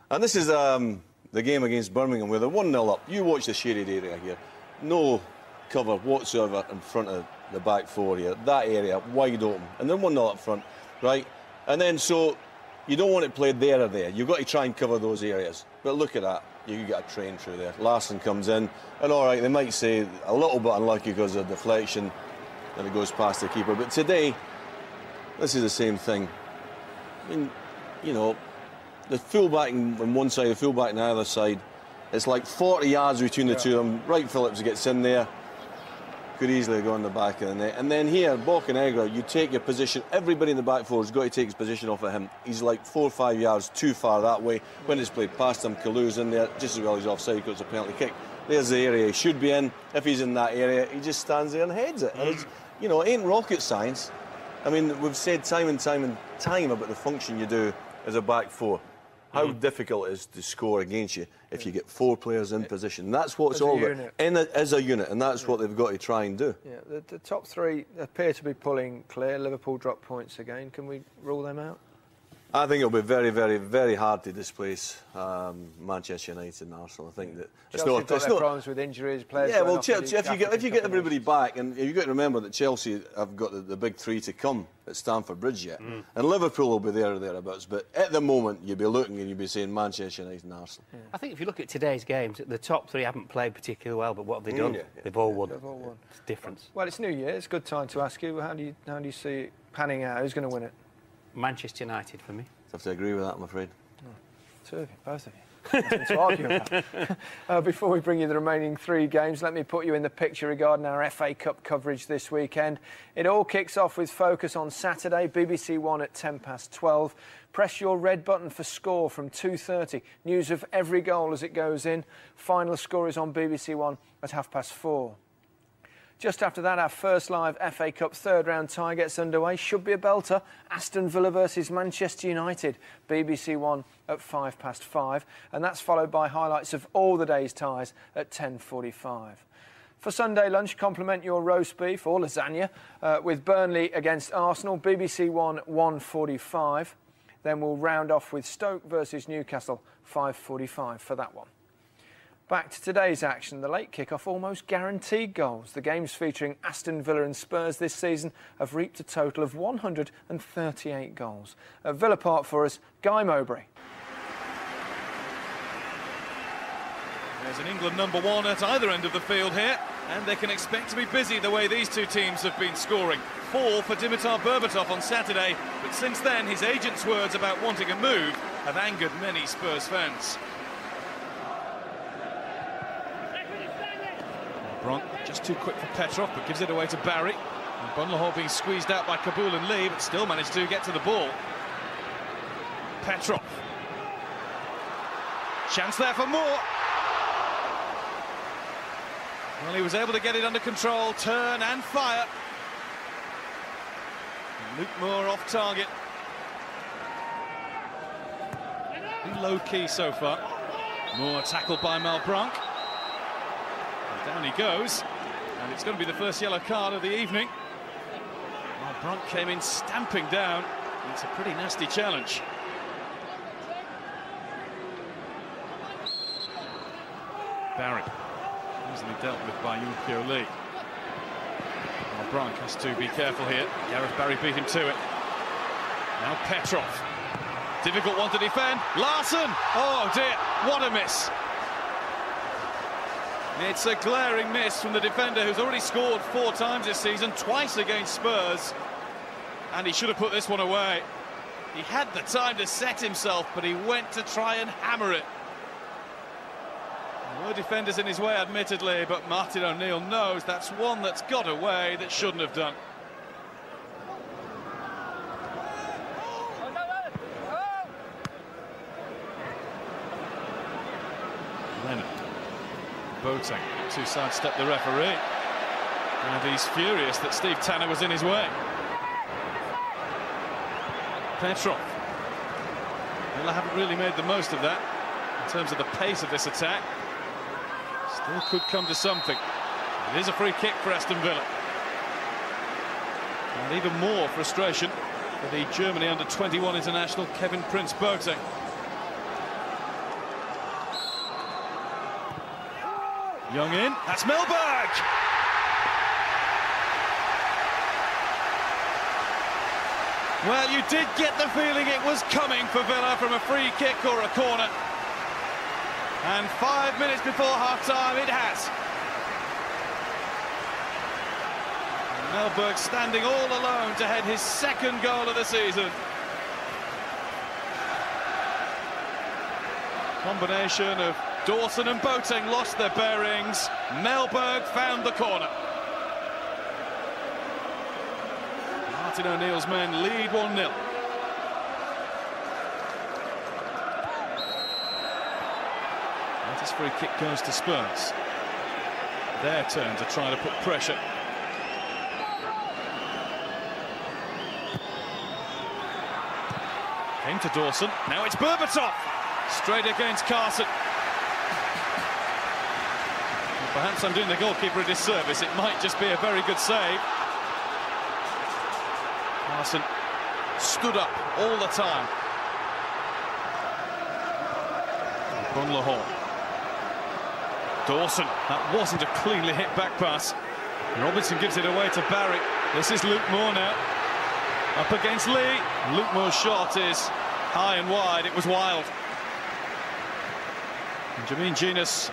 And this is um, the game against Birmingham where they're 1 0 up. You watch the shaded area here. No cover whatsoever in front of the back four here. That area wide open. And then 1 0 up front, right? And then so you don't want it played there or there. You've got to try and cover those areas. But look at that. You get a train through there. Larsson comes in, and all right, they might say a little bit unlucky because of deflection, and it goes past the keeper. But today, this is the same thing. I mean, you know, the fullback on one side, the fullback on the other side. It's like 40 yards between the yeah. two of them. Wright Phillips gets in there could easily go in the back of the net. And then here, Bocanegra, you take your position. Everybody in the back four has got to take his position off of him. He's like four or five yards too far that way. When it's played past him, Kalou's in there, just as well he's offside because it's a penalty kick. There's the area he should be in. If he's in that area, he just stands there and heads it. And it's, mm. you know, it ain't rocket science. I mean, we've said time and time and time about the function you do as a back four how mm. difficult it is to score against you if you get four players in position. That's what it's all about. In a, as a unit, and that's yeah. what they've got to try and do. Yeah, the, the top three appear to be pulling clear. Liverpool drop points again. Can we rule them out? I think it'll be very, very, very hard to displace um, Manchester United and Arsenal. I think that it's Chelsea not. It's not problems with injuries, players. Yeah, well, Chelsea, if you get if you get everybody back, and you've got to remember that Chelsea have got the, the big three to come at Stamford Bridge yet, mm. and Liverpool will be there or thereabouts. But at the moment, you'll be looking and you'll be saying Manchester United and Arsenal. Yeah. I think if you look at today's games, the top three haven't played particularly well, but what have they done? Mm, yeah, yeah. They've all won. They've all won. It's difference. Well, it's New Year. It's a good time to ask you how do you how do you see it panning out? Who's going to win it? Manchester United for me I have to agree with that, I'm afraid. Oh, two of you, both of you. Nothing to argue about. [laughs] uh, before we bring you the remaining three games, let me put you in the picture regarding our FA Cup coverage this weekend. It all kicks off with focus on Saturday, BBC One at 10 past 12. Press your red button for score from 2.30. News of every goal as it goes in. Final score is on BBC One at half past four. Just after that, our first live FA Cup third round tie gets underway. Should be a belter. Aston Villa versus Manchester United. BBC One at five past five. And that's followed by highlights of all the day's ties at 10.45. For Sunday lunch, complement your roast beef or lasagna uh, with Burnley against Arsenal. BBC One 1.45. Then we'll round off with Stoke versus Newcastle 5.45 for that one. Back to today's action, the late kick-off almost guaranteed goals. The games featuring Aston Villa and Spurs this season have reaped a total of 138 goals. At Villa Park for us, Guy Mowbray. There's an England number one at either end of the field here, and they can expect to be busy the way these two teams have been scoring. Four for Dimitar Berbatov on Saturday, but since then his agent's words about wanting a move have angered many Spurs fans. Just too quick for Petrov, but gives it away to Barry. And Agbonlahor being squeezed out by Kaboul and Lee, but still managed to get to the ball. Petrov. Chance there for more. Well, he was able to get it under control, turn and fire. Luke Moore off target. low key so far. Moore tackled by Malbranque. Down he goes, and it's going to be the first yellow card of the evening. Malbranque came in stamping down. It's a pretty nasty challenge. Barry, easily dealt with by Yoon Lee. Malbranque has to be careful here. Gareth Barry beat him to it. Now Petrov. Difficult one to defend. Larsson! Oh dear, what a miss. It's a glaring miss from the defender who's already scored four times this season, twice against Spurs. And he should have put this one away. He had the time to set himself, but he went to try and hammer it. No defenders in his way, admittedly, but Martin O'Neill knows that's one that's got away that shouldn't have done. Boateng to sidestep the referee. And he's furious that Steve Tanner was in his way. Petrov. I haven't really made the most of that in terms of the pace of this attack. Still could come to something. It is a free kick for Aston Villa. And even more frustration for the Germany under-21 international Kevin Prince Boateng. Young in, that's Mellberg! Well, you did get the feeling it was coming for Villa from a free kick or a corner. And five minutes before half-time, it has. Mellberg standing all alone to head his second goal of the season. Combination of Dawson and Boateng lost their bearings. Mellberg found the corner. Martin O'Neill's men lead 1-0. This free kick goes to Spurs. Their turn to try to put pressure. Came to Dawson. Now it's Berbatov. Straight against Carson. Perhaps I'm doing the goalkeeper a disservice. It might just be a very good save. Carson stood up all the time. Agbonlahor. Dawson, that wasn't a cleanly hit back pass. Robinson gives it away to Barry. This is Luke Moore now. Up against Lee. Luke Moore's shot is high and wide. It was wild. And Jermaine Jenas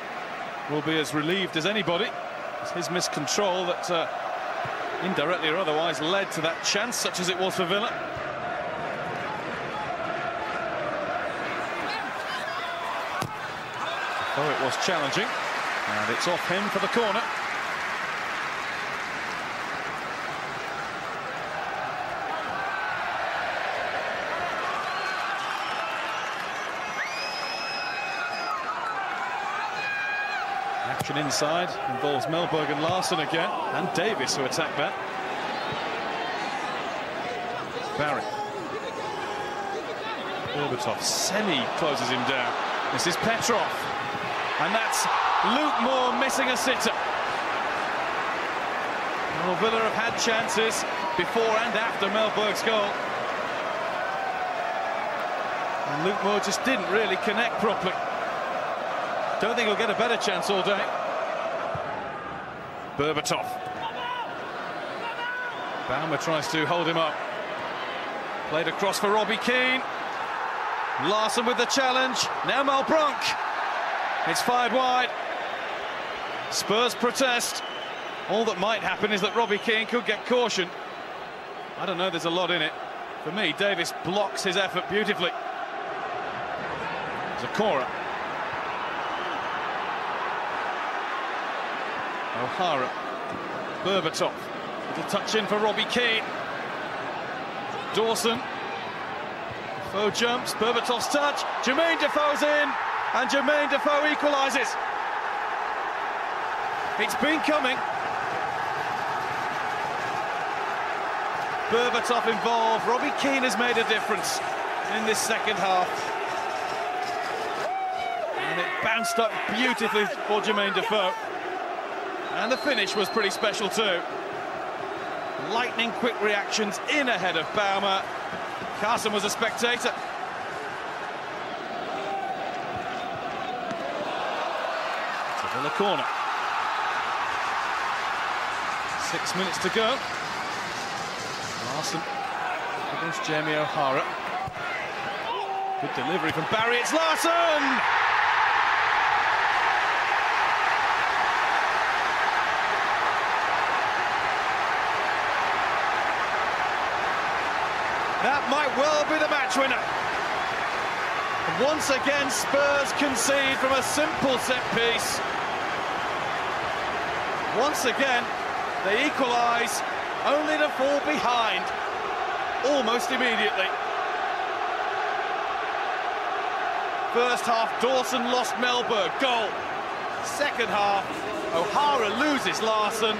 will be as relieved as anybody. It's his miscontrol that uh, indirectly or otherwise led to that chance, such as it was for Villa. Oh, it was challenging. And it's off him for the corner. Inside involves Mellberg and Larsson again, and Davis who attack that. Barry. Berbatov semi-closes him down. This is Petrov. And that's Luke Moore missing a sitter. Well, Villa have had chances before and after Mellberg's goal. And Luke Moore just didn't really connect properly. Don't think he'll get a better chance all day. Berbatov. Bouma tries to hold him up. Played across for Robbie Keane. Larsson with the challenge. Now Malbranque. It's fired wide. Spurs protest. All that might happen is that Robbie Keane could get caution. I don't know, there's a lot in it. For me, Davis blocks his effort beautifully. Zokora. O'Hara. Berbatov. Little touch in for Robbie Keane. Dawson. Defoe jumps. Berbatov's touch. Jermaine Defoe's in. And Jermaine Defoe equalises. It's been coming. Berbatov involved. Robbie Keane has made a difference in this second half. And it bounced up beautifully for Jermaine Defoe. And the finish was pretty special too. Lightning quick reactions in ahead of Bouma. Carson was a spectator. To Villa corner. Six minutes to go. Larsson against Jamie O'Hara. Good delivery from Barry. It's Larsson! That might well be the match winner. Once again, Spurs concede from a simple set piece. Once again, they equalise, only to fall behind almost immediately. First half, Dawson lost Mellberg, goal. Second half, O'Hara loses Larsson,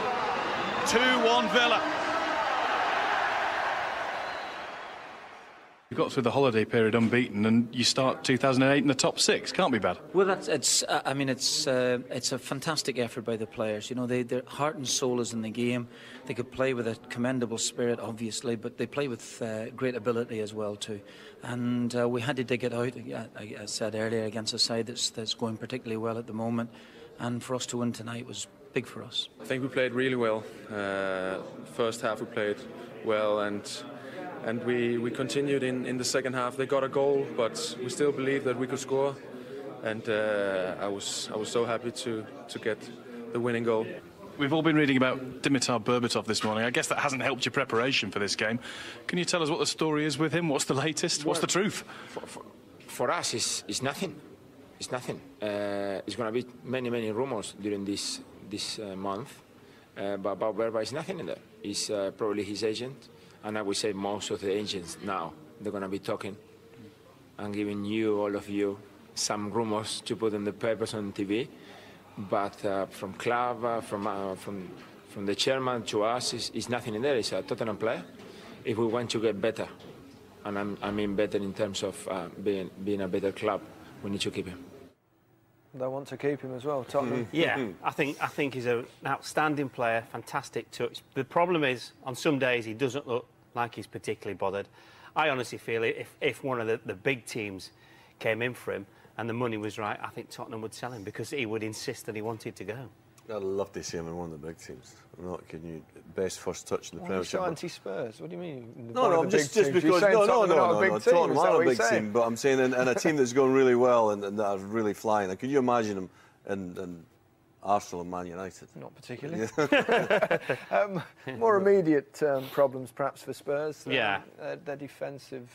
2-1 Villa. You got through the holiday period unbeaten, and you start 2008 in the top six. Can't be bad. Well, that's it's. Uh, I mean, it's uh, it's a fantastic effort by the players. You know, they, their heart and soul is in the game. They could play with a commendable spirit, obviously, but they play with uh, great ability as well too. And uh, we had to dig it out. I, I said earlier against a side that's that's going particularly well at the moment, and for us to win tonight was big for us. I think we played really well. Uh, first half we played well and and we, we continued in, in the second half. They got a goal, but we still believed that we could score. And uh, I was I was so happy to to get the winning goal. We've all been reading about Dimitar Berbatov this morning. I guess that hasn't helped your preparation for this game. Can you tell us what the story is with him? What's the latest? What's the truth? For, for, for us, it's, it's nothing. It's nothing. Uh, it's going to be many, many rumors during this this uh, month. Uh, but about Berba, is nothing in there. It's uh, probably his agent and I would say most of the agents now they're going to be talking and giving you, all of you, some rumors to put in the papers on TV. But uh, from club, uh, from uh, from from the chairman to us, is, is nothing in there. It's a Tottenham player. If we want to get better, and I'm, i mean better in terms of uh, being being a better club, we need to keep him. They want to keep him as well, Tottenham. [laughs] Yeah, I think I think he's an outstanding player, fantastic touch. The problem is, on some days he doesn't look like he's particularly bothered. I honestly feel if if one of the, the big teams came in for him and the money was right, I think Tottenham would sell him because he would insist that he wanted to go. I'd love to see him in one of the big teams. I'm not kidding you. Best first touch in the Why Premiership. so anti-Spurs? What do you mean? No, no, I'm just, just because no, no, no, no, no, Tottenham are a big team, but I'm saying in, in a team that's going really well and, and that are really flying. Like, can you imagine him in, in Arsenal and Man United? Not particularly. [laughs] um, more immediate um, problems, perhaps, for Spurs. Um, Yeah. uh, their defensive,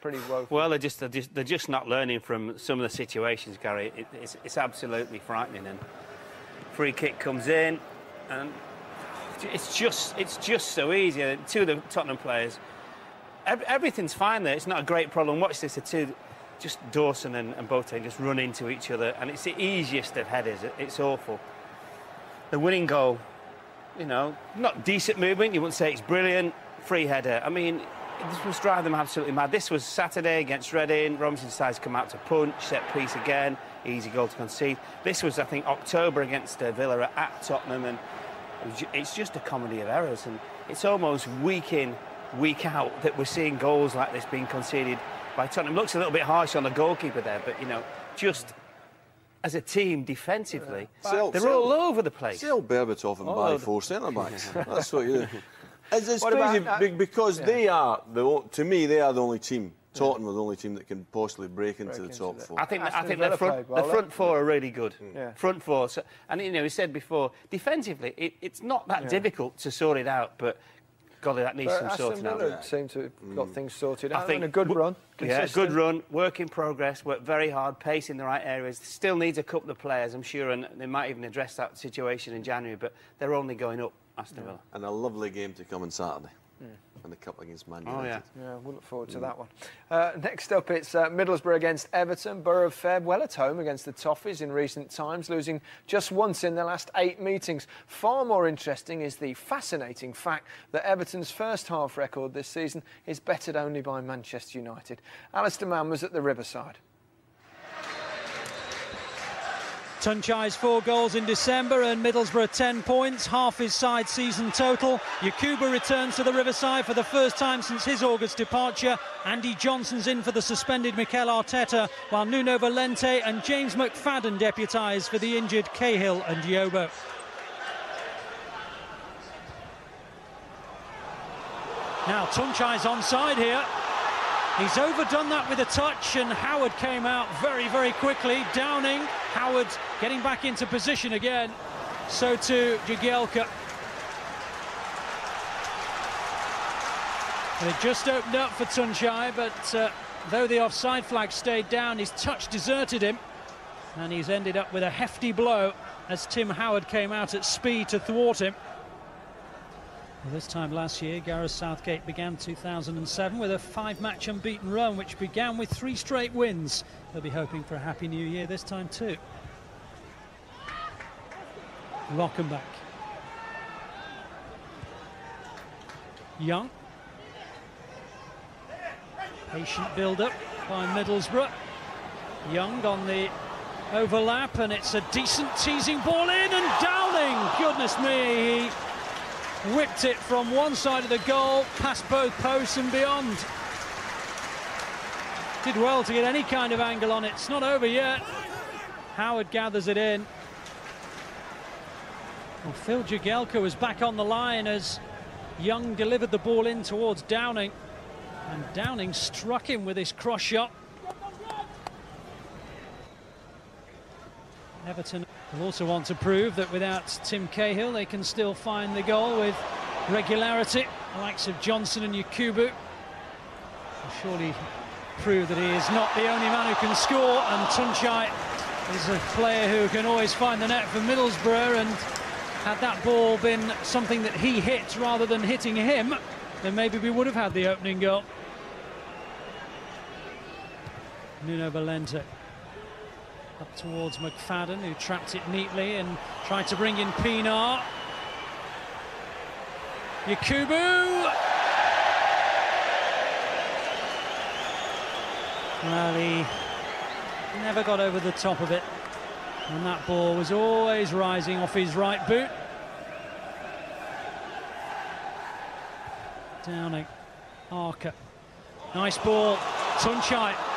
pretty woeful. Well, they're just, they're just they're just not learning from some of the situations, Gary. It, it's, it's absolutely frightening. And free kick comes in, and it's just it's just so easy. Two of the Tottenham players, everything's fine there. It's not a great problem. Watch this. The two, just Dawson and, and Boateng just run into each other, and it's the easiest of headers. It's awful. The winning goal, you know, not decent movement. You wouldn't say it's brilliant. Free header. I mean, this was driving them absolutely mad. This was Saturday against Reading. Robinson decides to come out to punch, set piece again, easy goal to concede. This was, I think, October against uh, Villa at Tottenham, and it's just a comedy of errors. And it's almost week in, week out that we're seeing goals like this being conceded by Tottenham. Looks a little bit harsh on the goalkeeper there, but you know, just as a team defensively, Sell- they're sell- all over the place. Still Berbatov and All buy four centre backs. [laughs] That's what you do. It's, it's What crazy about- because yeah. they are the to me they are the only team Tottenham are the only team that can possibly break into Break the top into the- four. I think, I think Villa the front, well, the front four are really good. Mm. Yeah. Front four. So, and, you know, he said before, defensively, it, it's not that Yeah. difficult to sort it out, but golly, that needs But some Aston sorting out. Villa seem to have got mm. things sorted out. I think a good w- run. Yeah, good run, work in progress, work very hard, pace in the right areas. Still needs a couple of players, I'm sure, and they might even address that situation in January, but they're only going up, Aston Villa. And a lovely game to come on Saturday. Mm. And the cup against Man United. Oh, United. yeah. Yeah, we'll look forward Mm. to that one. Uh, next up, it's uh, Middlesbrough against Everton. Borough have fared well at home against the Toffees in recent times, losing just once in their last eight meetings. Far more interesting is the fascinating fact that Everton's first half record this season is bettered only by Manchester United. Alistair Mann was at the Riverside. Tuncay's four goals in December and Middlesbrough 10 points, half his side season total. Yakubu returns to the Riverside for the first time since his August departure. Andy Johnson's in for the suspended Mikel Arteta, while Nuno Valente and James McFadden deputise for the injured Cahill and Yobo. Now Tuncay's onside here. He's overdone that with a touch, and Howard came out very, very quickly. Downing, Howard getting back into position again. So too Jagielka. And it just opened up for Tuncay, but uh, though the offside flag stayed down, his touch deserted him, and he's ended up with a hefty blow as Tim Howard came out at speed to thwart him. Well, this time last year, Gareth Southgate began 2007 with a five-match unbeaten run, which began with three straight wins. They'll be hoping for a happy new year this time too. Rochemback. Young. Patient build-up by Middlesbrough. Young on the overlap, and it's a decent teasing ball in, and Downing, goodness me, whipped it from one side of the goal past both posts and beyond. Did well to get any kind of angle on it. It's not over yet. Howard gathers it in. Well, Phil Jagielka was back on the line as Young delivered the ball in towards Downing. And Downing struck him with his cross shot. Everton will also want to prove that without Tim Cahill, they can still find the goal with regularity. The likes of Johnson and Yakubu will surely prove that he is not the only man who can score. And Tuncay is a player who can always find the net for Middlesbrough. And had that ball been something that he hit rather than hitting him, then maybe we would have had the opening goal. Nuno Valente up towards McFadden, who trapped it neatly and tried to bring in Pienaar. Yakubu! Well, he never got over the top of it. And that ball was always rising off his right boot. Downing. Arca. Nice ball. Tuncay.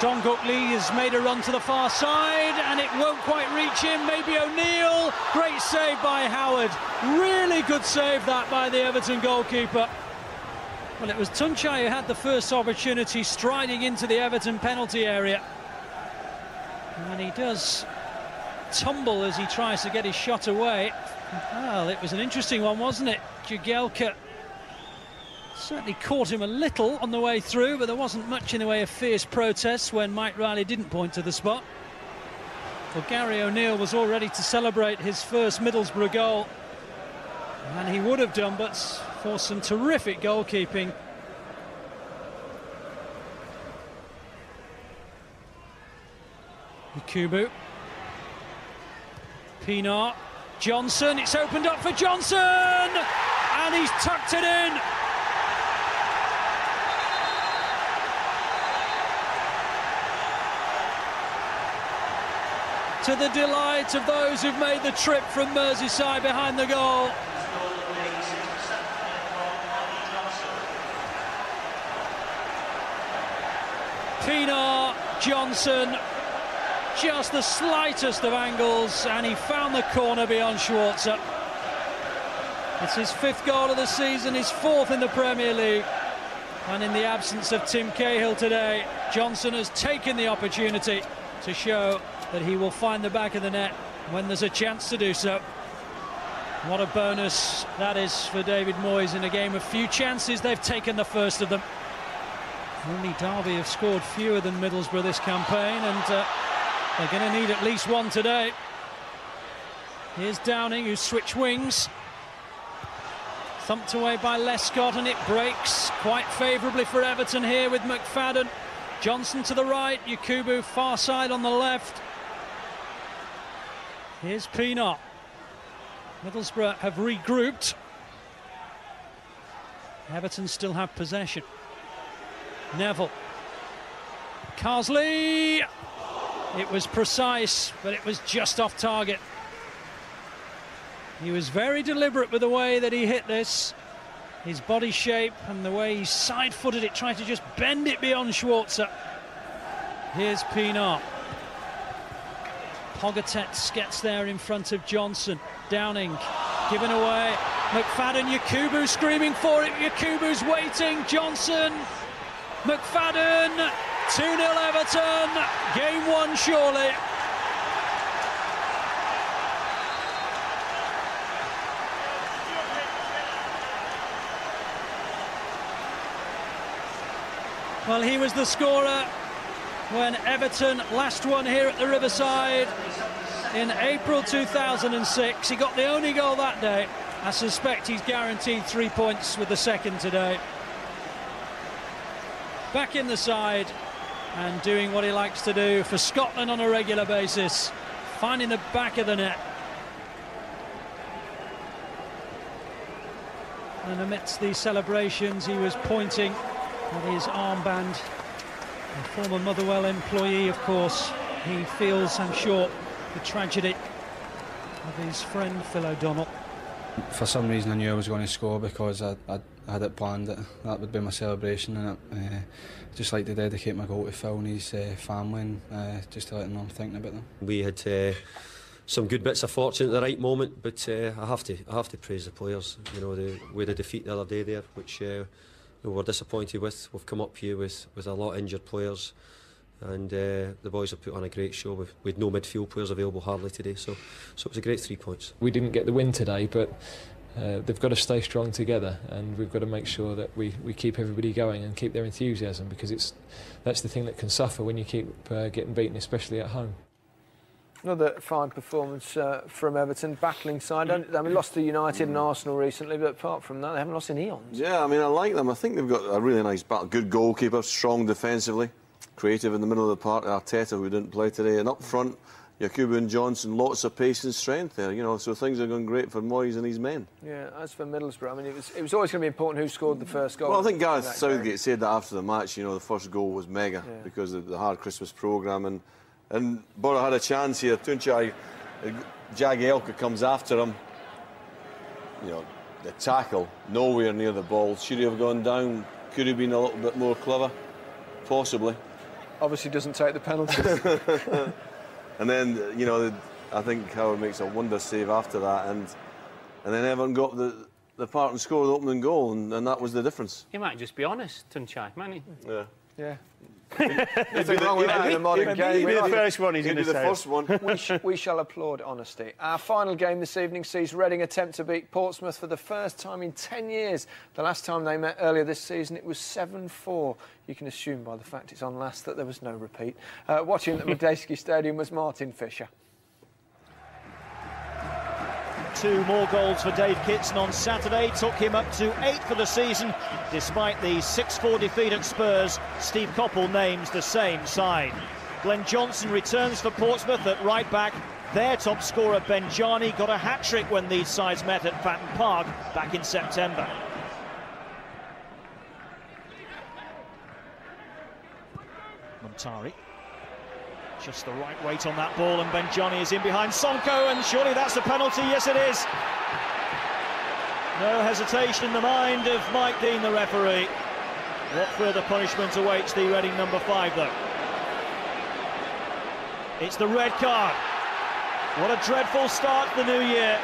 Dong-Gook Lee has made a run to the far side and it won't quite reach him. Maybe O'Neill. Great save by Howard. Really good save that by the Everton goalkeeper. Well, it was Tuncay who had the first opportunity striding into the Everton penalty area. And he does tumble as he tries to get his shot away. Well, it was an interesting one, wasn't it? Jagielka certainly caught him a little on the way through, but there wasn't much in the way of fierce protests when Mike Riley didn't point to the spot. Well, Gary O'Neill was all ready to celebrate his first Middlesbrough goal, and he would have done, but for some terrific goalkeeping. Yakubu. Pienaar. Johnson, it's opened up for Johnson! And he's tucked it in! To the delight of those who've made the trip from Merseyside behind the goal. Pienaar Johnson, just the slightest of angles, and he found the corner beyond Schwarzer. It's his fifth goal of the season, his fourth in the Premier League. And in the absence of Tim Cahill today, Johnson has taken the opportunity to show that he will find the back of the net when there's a chance to do so. What a bonus that is for David Moyes in a game of few chances. They've taken the first of them. Only Derby have scored fewer than Middlesbrough this campaign, and uh, they're going to need at least one today. Here's Downing, who switched wings. Thumped away by Lescott, and it breaks quite favourably for Everton here with McFadden. Johnson to the right, Yakubu far side on the left. Here's Pienaar. Middlesbrough have regrouped. Everton still have possession. Neville. Carsley. It was precise, but it was just off target. He was very deliberate with the way that he hit this. His body shape and the way he side-footed it, trying to just bend it beyond Schwarzer. Here's Pienaar. Pogatetz gets there in front of Johnson. Downing given away. McFadden, Yakubu screaming for it. Yakubu's waiting. Johnson, McFadden, 2 0 Everton. Game one, surely. Well, he was the scorer when Everton last won here at the Riverside in April 2006. He got the only goal that day. I suspect he's guaranteed three points with the second today. Back in the side and doing what he likes to do for Scotland on a regular basis, finding the back of the net. And amidst the celebrations, he was pointing at his armband. A former Motherwell employee, of course. He feels, I'm sure, the tragedy of his friend Phil O'Donnell. For some reason I knew I was going to score because I, I, I had it planned that that would be my celebration and I uh, just like to dedicate my goal to Phil and his uh, family and uh, just to let them know I'm thinking about them. We had uh, some good bits of fortune at the right moment, but uh, I have to I have to praise the players. You know, the, we had a defeat the other day there, which uh, we were disappointed with. We've come up here with, with a lot of injured players and uh, the boys have put on a great show. We've, we had no midfield players available hardly today, so so it was a great three points. We didn't get the win today, but uh, they've got to stay strong together, and we've got to make sure that we, we keep everybody going and keep their enthusiasm because it's that's the thing that can suffer when you keep uh, getting beaten, especially at home. Another fine performance uh, from Everton, battling side. I mean, lost to United and Arsenal recently, but apart from that, they haven't lost any eons. Yeah, I mean, I like them. I think they've got a really nice battle. Good goalkeeper, strong defensively creative in the middle of the park. Arteta, who didn't play today, and up front, Yakubu and Johnson, lots of pace and strength there. You know, so things are going great for Moyes and his men. Yeah, as for Middlesbrough, I mean, it was it was always going to be important who scored the first goal. Well, I think Gareth Southgate game. said that after the match. You know, the first goal was mega yeah. because of the hard Christmas programme, and and Boro had a chance here. Tuncay, Jagielka comes after him. You know, the tackle nowhere near the ball. Should he have gone down? Could he have been a little bit more clever? Possibly obviously doesn't take the penalty. [laughs] [laughs] and then, you know, I think Howard makes a wonder save after that, and and then Everton got the the part and scored the opening goal, and, and that was the difference. He might just be honest, Tuncay, might he? Yeah. Yeah. [laughs] Nothing wrong with that in a modern game. Be the first one he's going to say. the first one. [laughs] we, sh we shall applaud honesty. Our final game this evening sees Reading attempt to beat Portsmouth for the first time in 10 years. The last time they met earlier this season, it was 7-4. You can assume by the fact it's on last that there was no repeat. Uh, watching at [laughs] Madejski Stadium was Martin Fisher. Two more goals for Dave Kitson on Saturday took him up to eight for the season. Despite the 6-4 defeat at Spurs, Steve Coppell names the same side. Glenn Johnson returns for Portsmouth at right back. Their top scorer Benjani got a hat-trick when these sides met at Fratton Park back in September. Muntari just the right weight on that ball, and Benjani is in behind Sonko, and surely that's a penalty. Yes, it is. No hesitation in the mind of Mike Dean, the referee. What further punishment awaits the Reading number five, though? It's the red card. What a dreadful start to the new year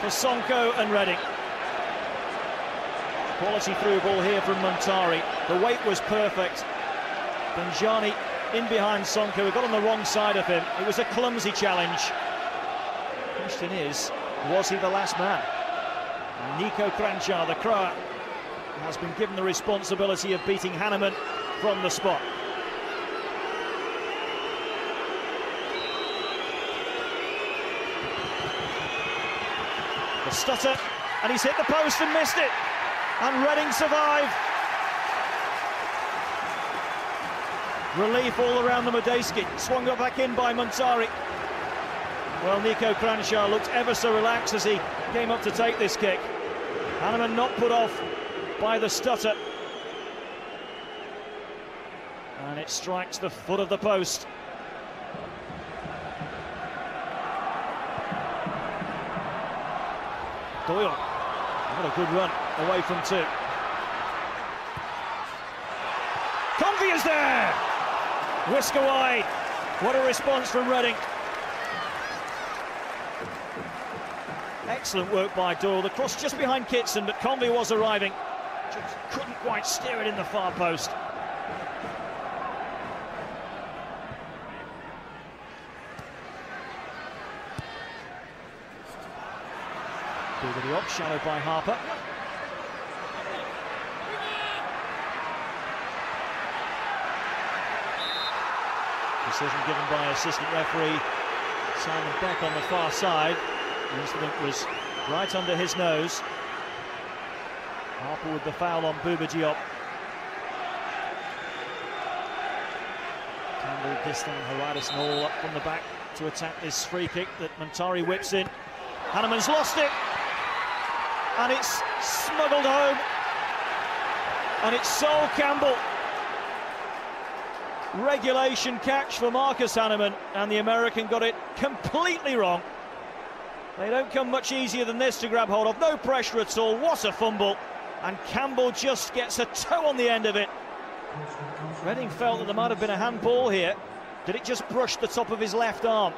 for Sonko and Reading. Quality through ball here from Muntari. The weight was perfect. Benjani in behind Sonko, who got on the wrong side of him. It was a clumsy challenge. Question is, was he the last man? And Niko Kranjčar, the Croat, has been given the responsibility of beating Hahnemann from the spot. The stutter, and he's hit the post and missed it. And Reading survive. Relief all around the Madejski. Swung up back in by Muntari. Well, Niko Kranjčar looked ever so relaxed as he came up to take this kick. Hahnemann not put off by the stutter. And it strikes the foot of the post. Doyle, what a good run away from two. Convey is there! Whisker away. What a response from Reading. Excellent work by Doyle. The cross just behind Kitson, but Convey was arriving. Just couldn't quite steer it in the far post. Bugatti up, shadowed by Harper. Decision given by assistant referee Simon Beck on the far side. The incident was right under his nose. Harper with the foul on Bouba Diop. Campbell this time Hreidarsson all up from the back to attack this free kick that Muntari whips in. Hahnemann's lost it and it's smuggled home and it's Sol Campbell regulation catch for Marcus Hahnemann and the American got it completely wrong they don't come much easier than this to grab hold of no pressure at all what a fumble and Campbell just gets a toe on the end of it Reading felt that there might have been a handball here did it just brush the top of his left arm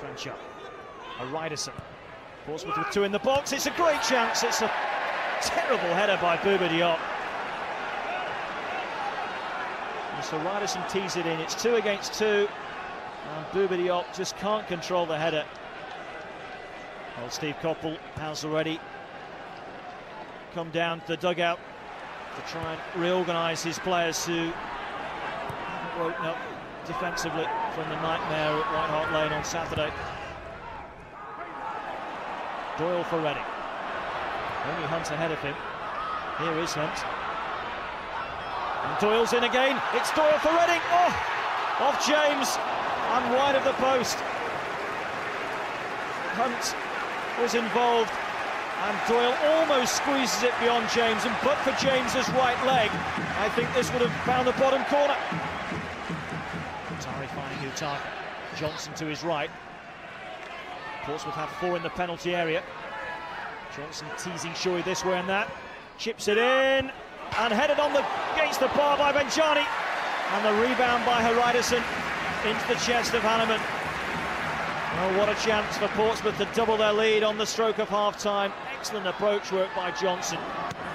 Kranjčar a Hreidarsson. Portsmouth with two in the box. It's a great chance. It's a terrible header by Bouba Diop. So Hreidarsson tees it in. It's two against two. And Bouba Diop just can't control the header. Well, Steve Coppell has already come down to the dugout to try and reorganise his players who haven't woken up defensively from the nightmare at White Hart Lane on Saturday. Doyle for Reading. Only Hunt ahead of him. Here is Hunt. And Doyle's in again. It's Doyle for Reading. Oh! Off James and wide of the post. Hunt was involved and Doyle almost squeezes it beyond James and but for James's right leg I think this would have found the bottom corner. Tari finding Utaka. Johnson to his right. Portsmouth have four in the penalty area. Johnson teasing Shorey this way and that. Chips it in and headed on the against the bar by Benjani. And the rebound by Hreidarsson into the chest of Hahnemann. Oh, what a chance for Portsmouth to double their lead on the stroke of half-time. Excellent approach work by Johnson.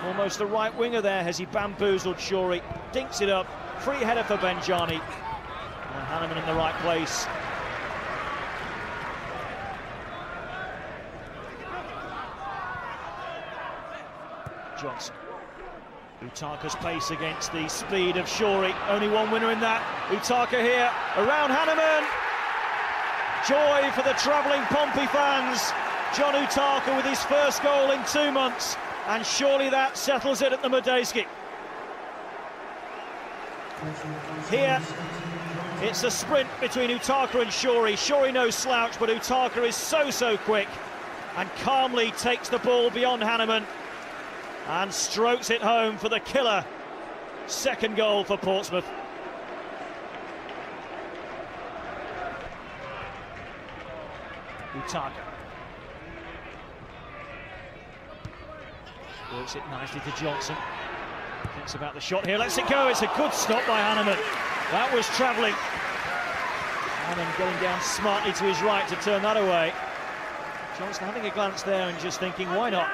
Almost the right winger there as he bamboozled Shorey. Dinks it up. Free header for Benjani. And Hahnemann in the right place. Johnson. Utaka's pace against the speed of Shorey. Only one winner in that. Utaka here around Hahnemann. Joy for the travelling Pompey fans. John Utaka with his first goal in two months. And surely that settles it at the Madejski. Here, it's a sprint between Utaka and Shorey. Shorey no slouch, but Utaka is so, so quick and calmly takes the ball beyond Hahnemann and strokes it home for the killer second goal for Portsmouth. Utaka. Works it nicely to Johnson. Thinks about the shot here, lets it go. It's a good stop by Hahnemann. That was travelling. Hahnemann getting down smartly to his right to turn that away. Johnson having a glance there and just thinking, why not?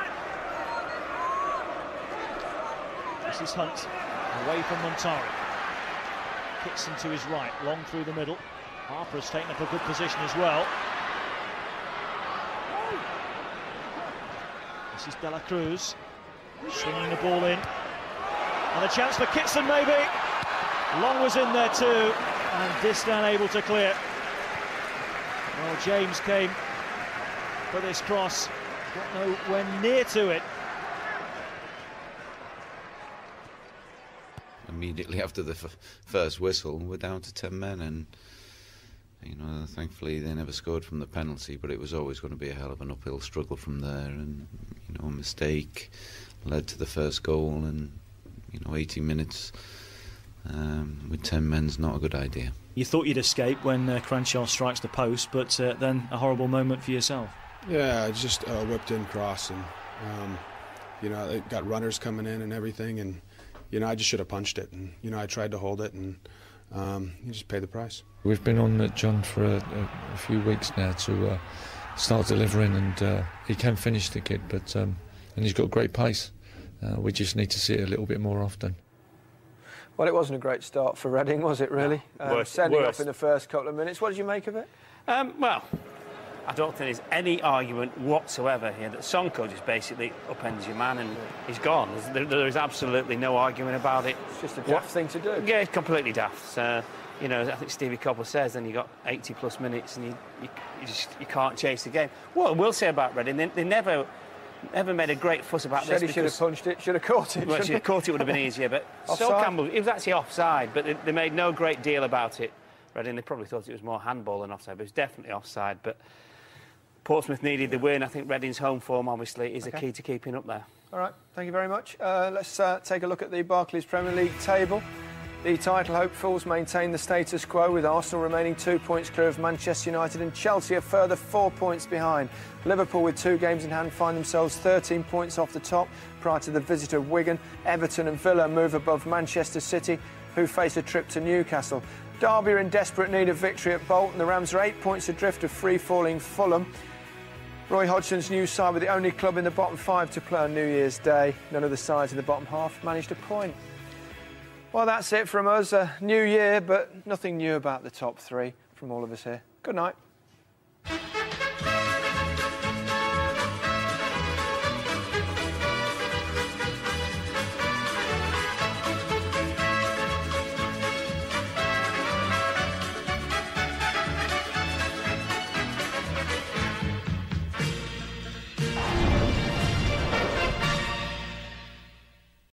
This is Hunt, away from Muntari. Kitson to his right, long through the middle. Harper has taken up a good position as well. This is de la Cruz, swinging the ball in. And a chance for Kitson maybe. Long was in there too, and Distin able to clear. Well, James came for this cross, got nowhere near to it. Immediately [laughs] after the first whistle, we're down to 10 men, and you know, thankfully they never scored from the penalty, but it was always going to be a hell of an uphill struggle from there, and you know, a mistake led to the first goal, and you know, 80 minutes um, with 10 men's not a good idea. You thought you'd escape when uh, Kranjčar strikes the post, but uh, then a horrible moment for yourself. Yeah, just a whipped in cross, and um, you know, it got runners coming in and everything, and you know, I just should have punched it, and you know, I tried to hold it, and um, you just pay the price. We've been on John for a, a, a few weeks now to uh, start delivering, and uh, he can finish the kid, but um, and he's got great pace. Uh, we just need to see it a little bit more often. Well, it wasn't a great start for Reading, was it, really? No. Um, worse, sending worse. off in the first couple of minutes. What did you make of it? Um, well, I don't think there's any argument whatsoever here that Sonko just basically upends your man and he's gone. There's, there, there is absolutely no argument about it. It's just a daft thing to do. Yeah, it's completely daft. So, you know, I think Stevie Coppell says then you've got 80 plus minutes and you, you, you just you can't chase the game. What I will say about Reading, they, they never never made a great fuss about Said this. he should have punched it, should have caught it. well, had he? [laughs] caught it would have been easier, but [laughs] Sol Campbell, he was actually offside, but they, they made no great deal about it. Reading, they probably thought it was more handball than offside, but it was definitely offside. But Portsmouth needed the win. I think Reading's home form, obviously, is Okay. key to keeping up there. All right, thank you very much. Uh, let's uh, take a look at the Barclays Premier League table. The title hopefuls maintain the status quo with Arsenal remaining two points clear of Manchester United and Chelsea a further four points behind. Liverpool with two games in hand find themselves 13 points off the top prior to the visit of Wigan. Everton and Villa move above Manchester City who face a trip to Newcastle. Derby are in desperate need of victory at Bolton. The Rams are eight points adrift of free-falling Fulham. Roy Hodgson's new side were the only club in the bottom five to play on New Year's Day. None of the sides in the bottom half managed a point. Well, that's it from us. A new year, but nothing new about the top three from all of us here. Good night.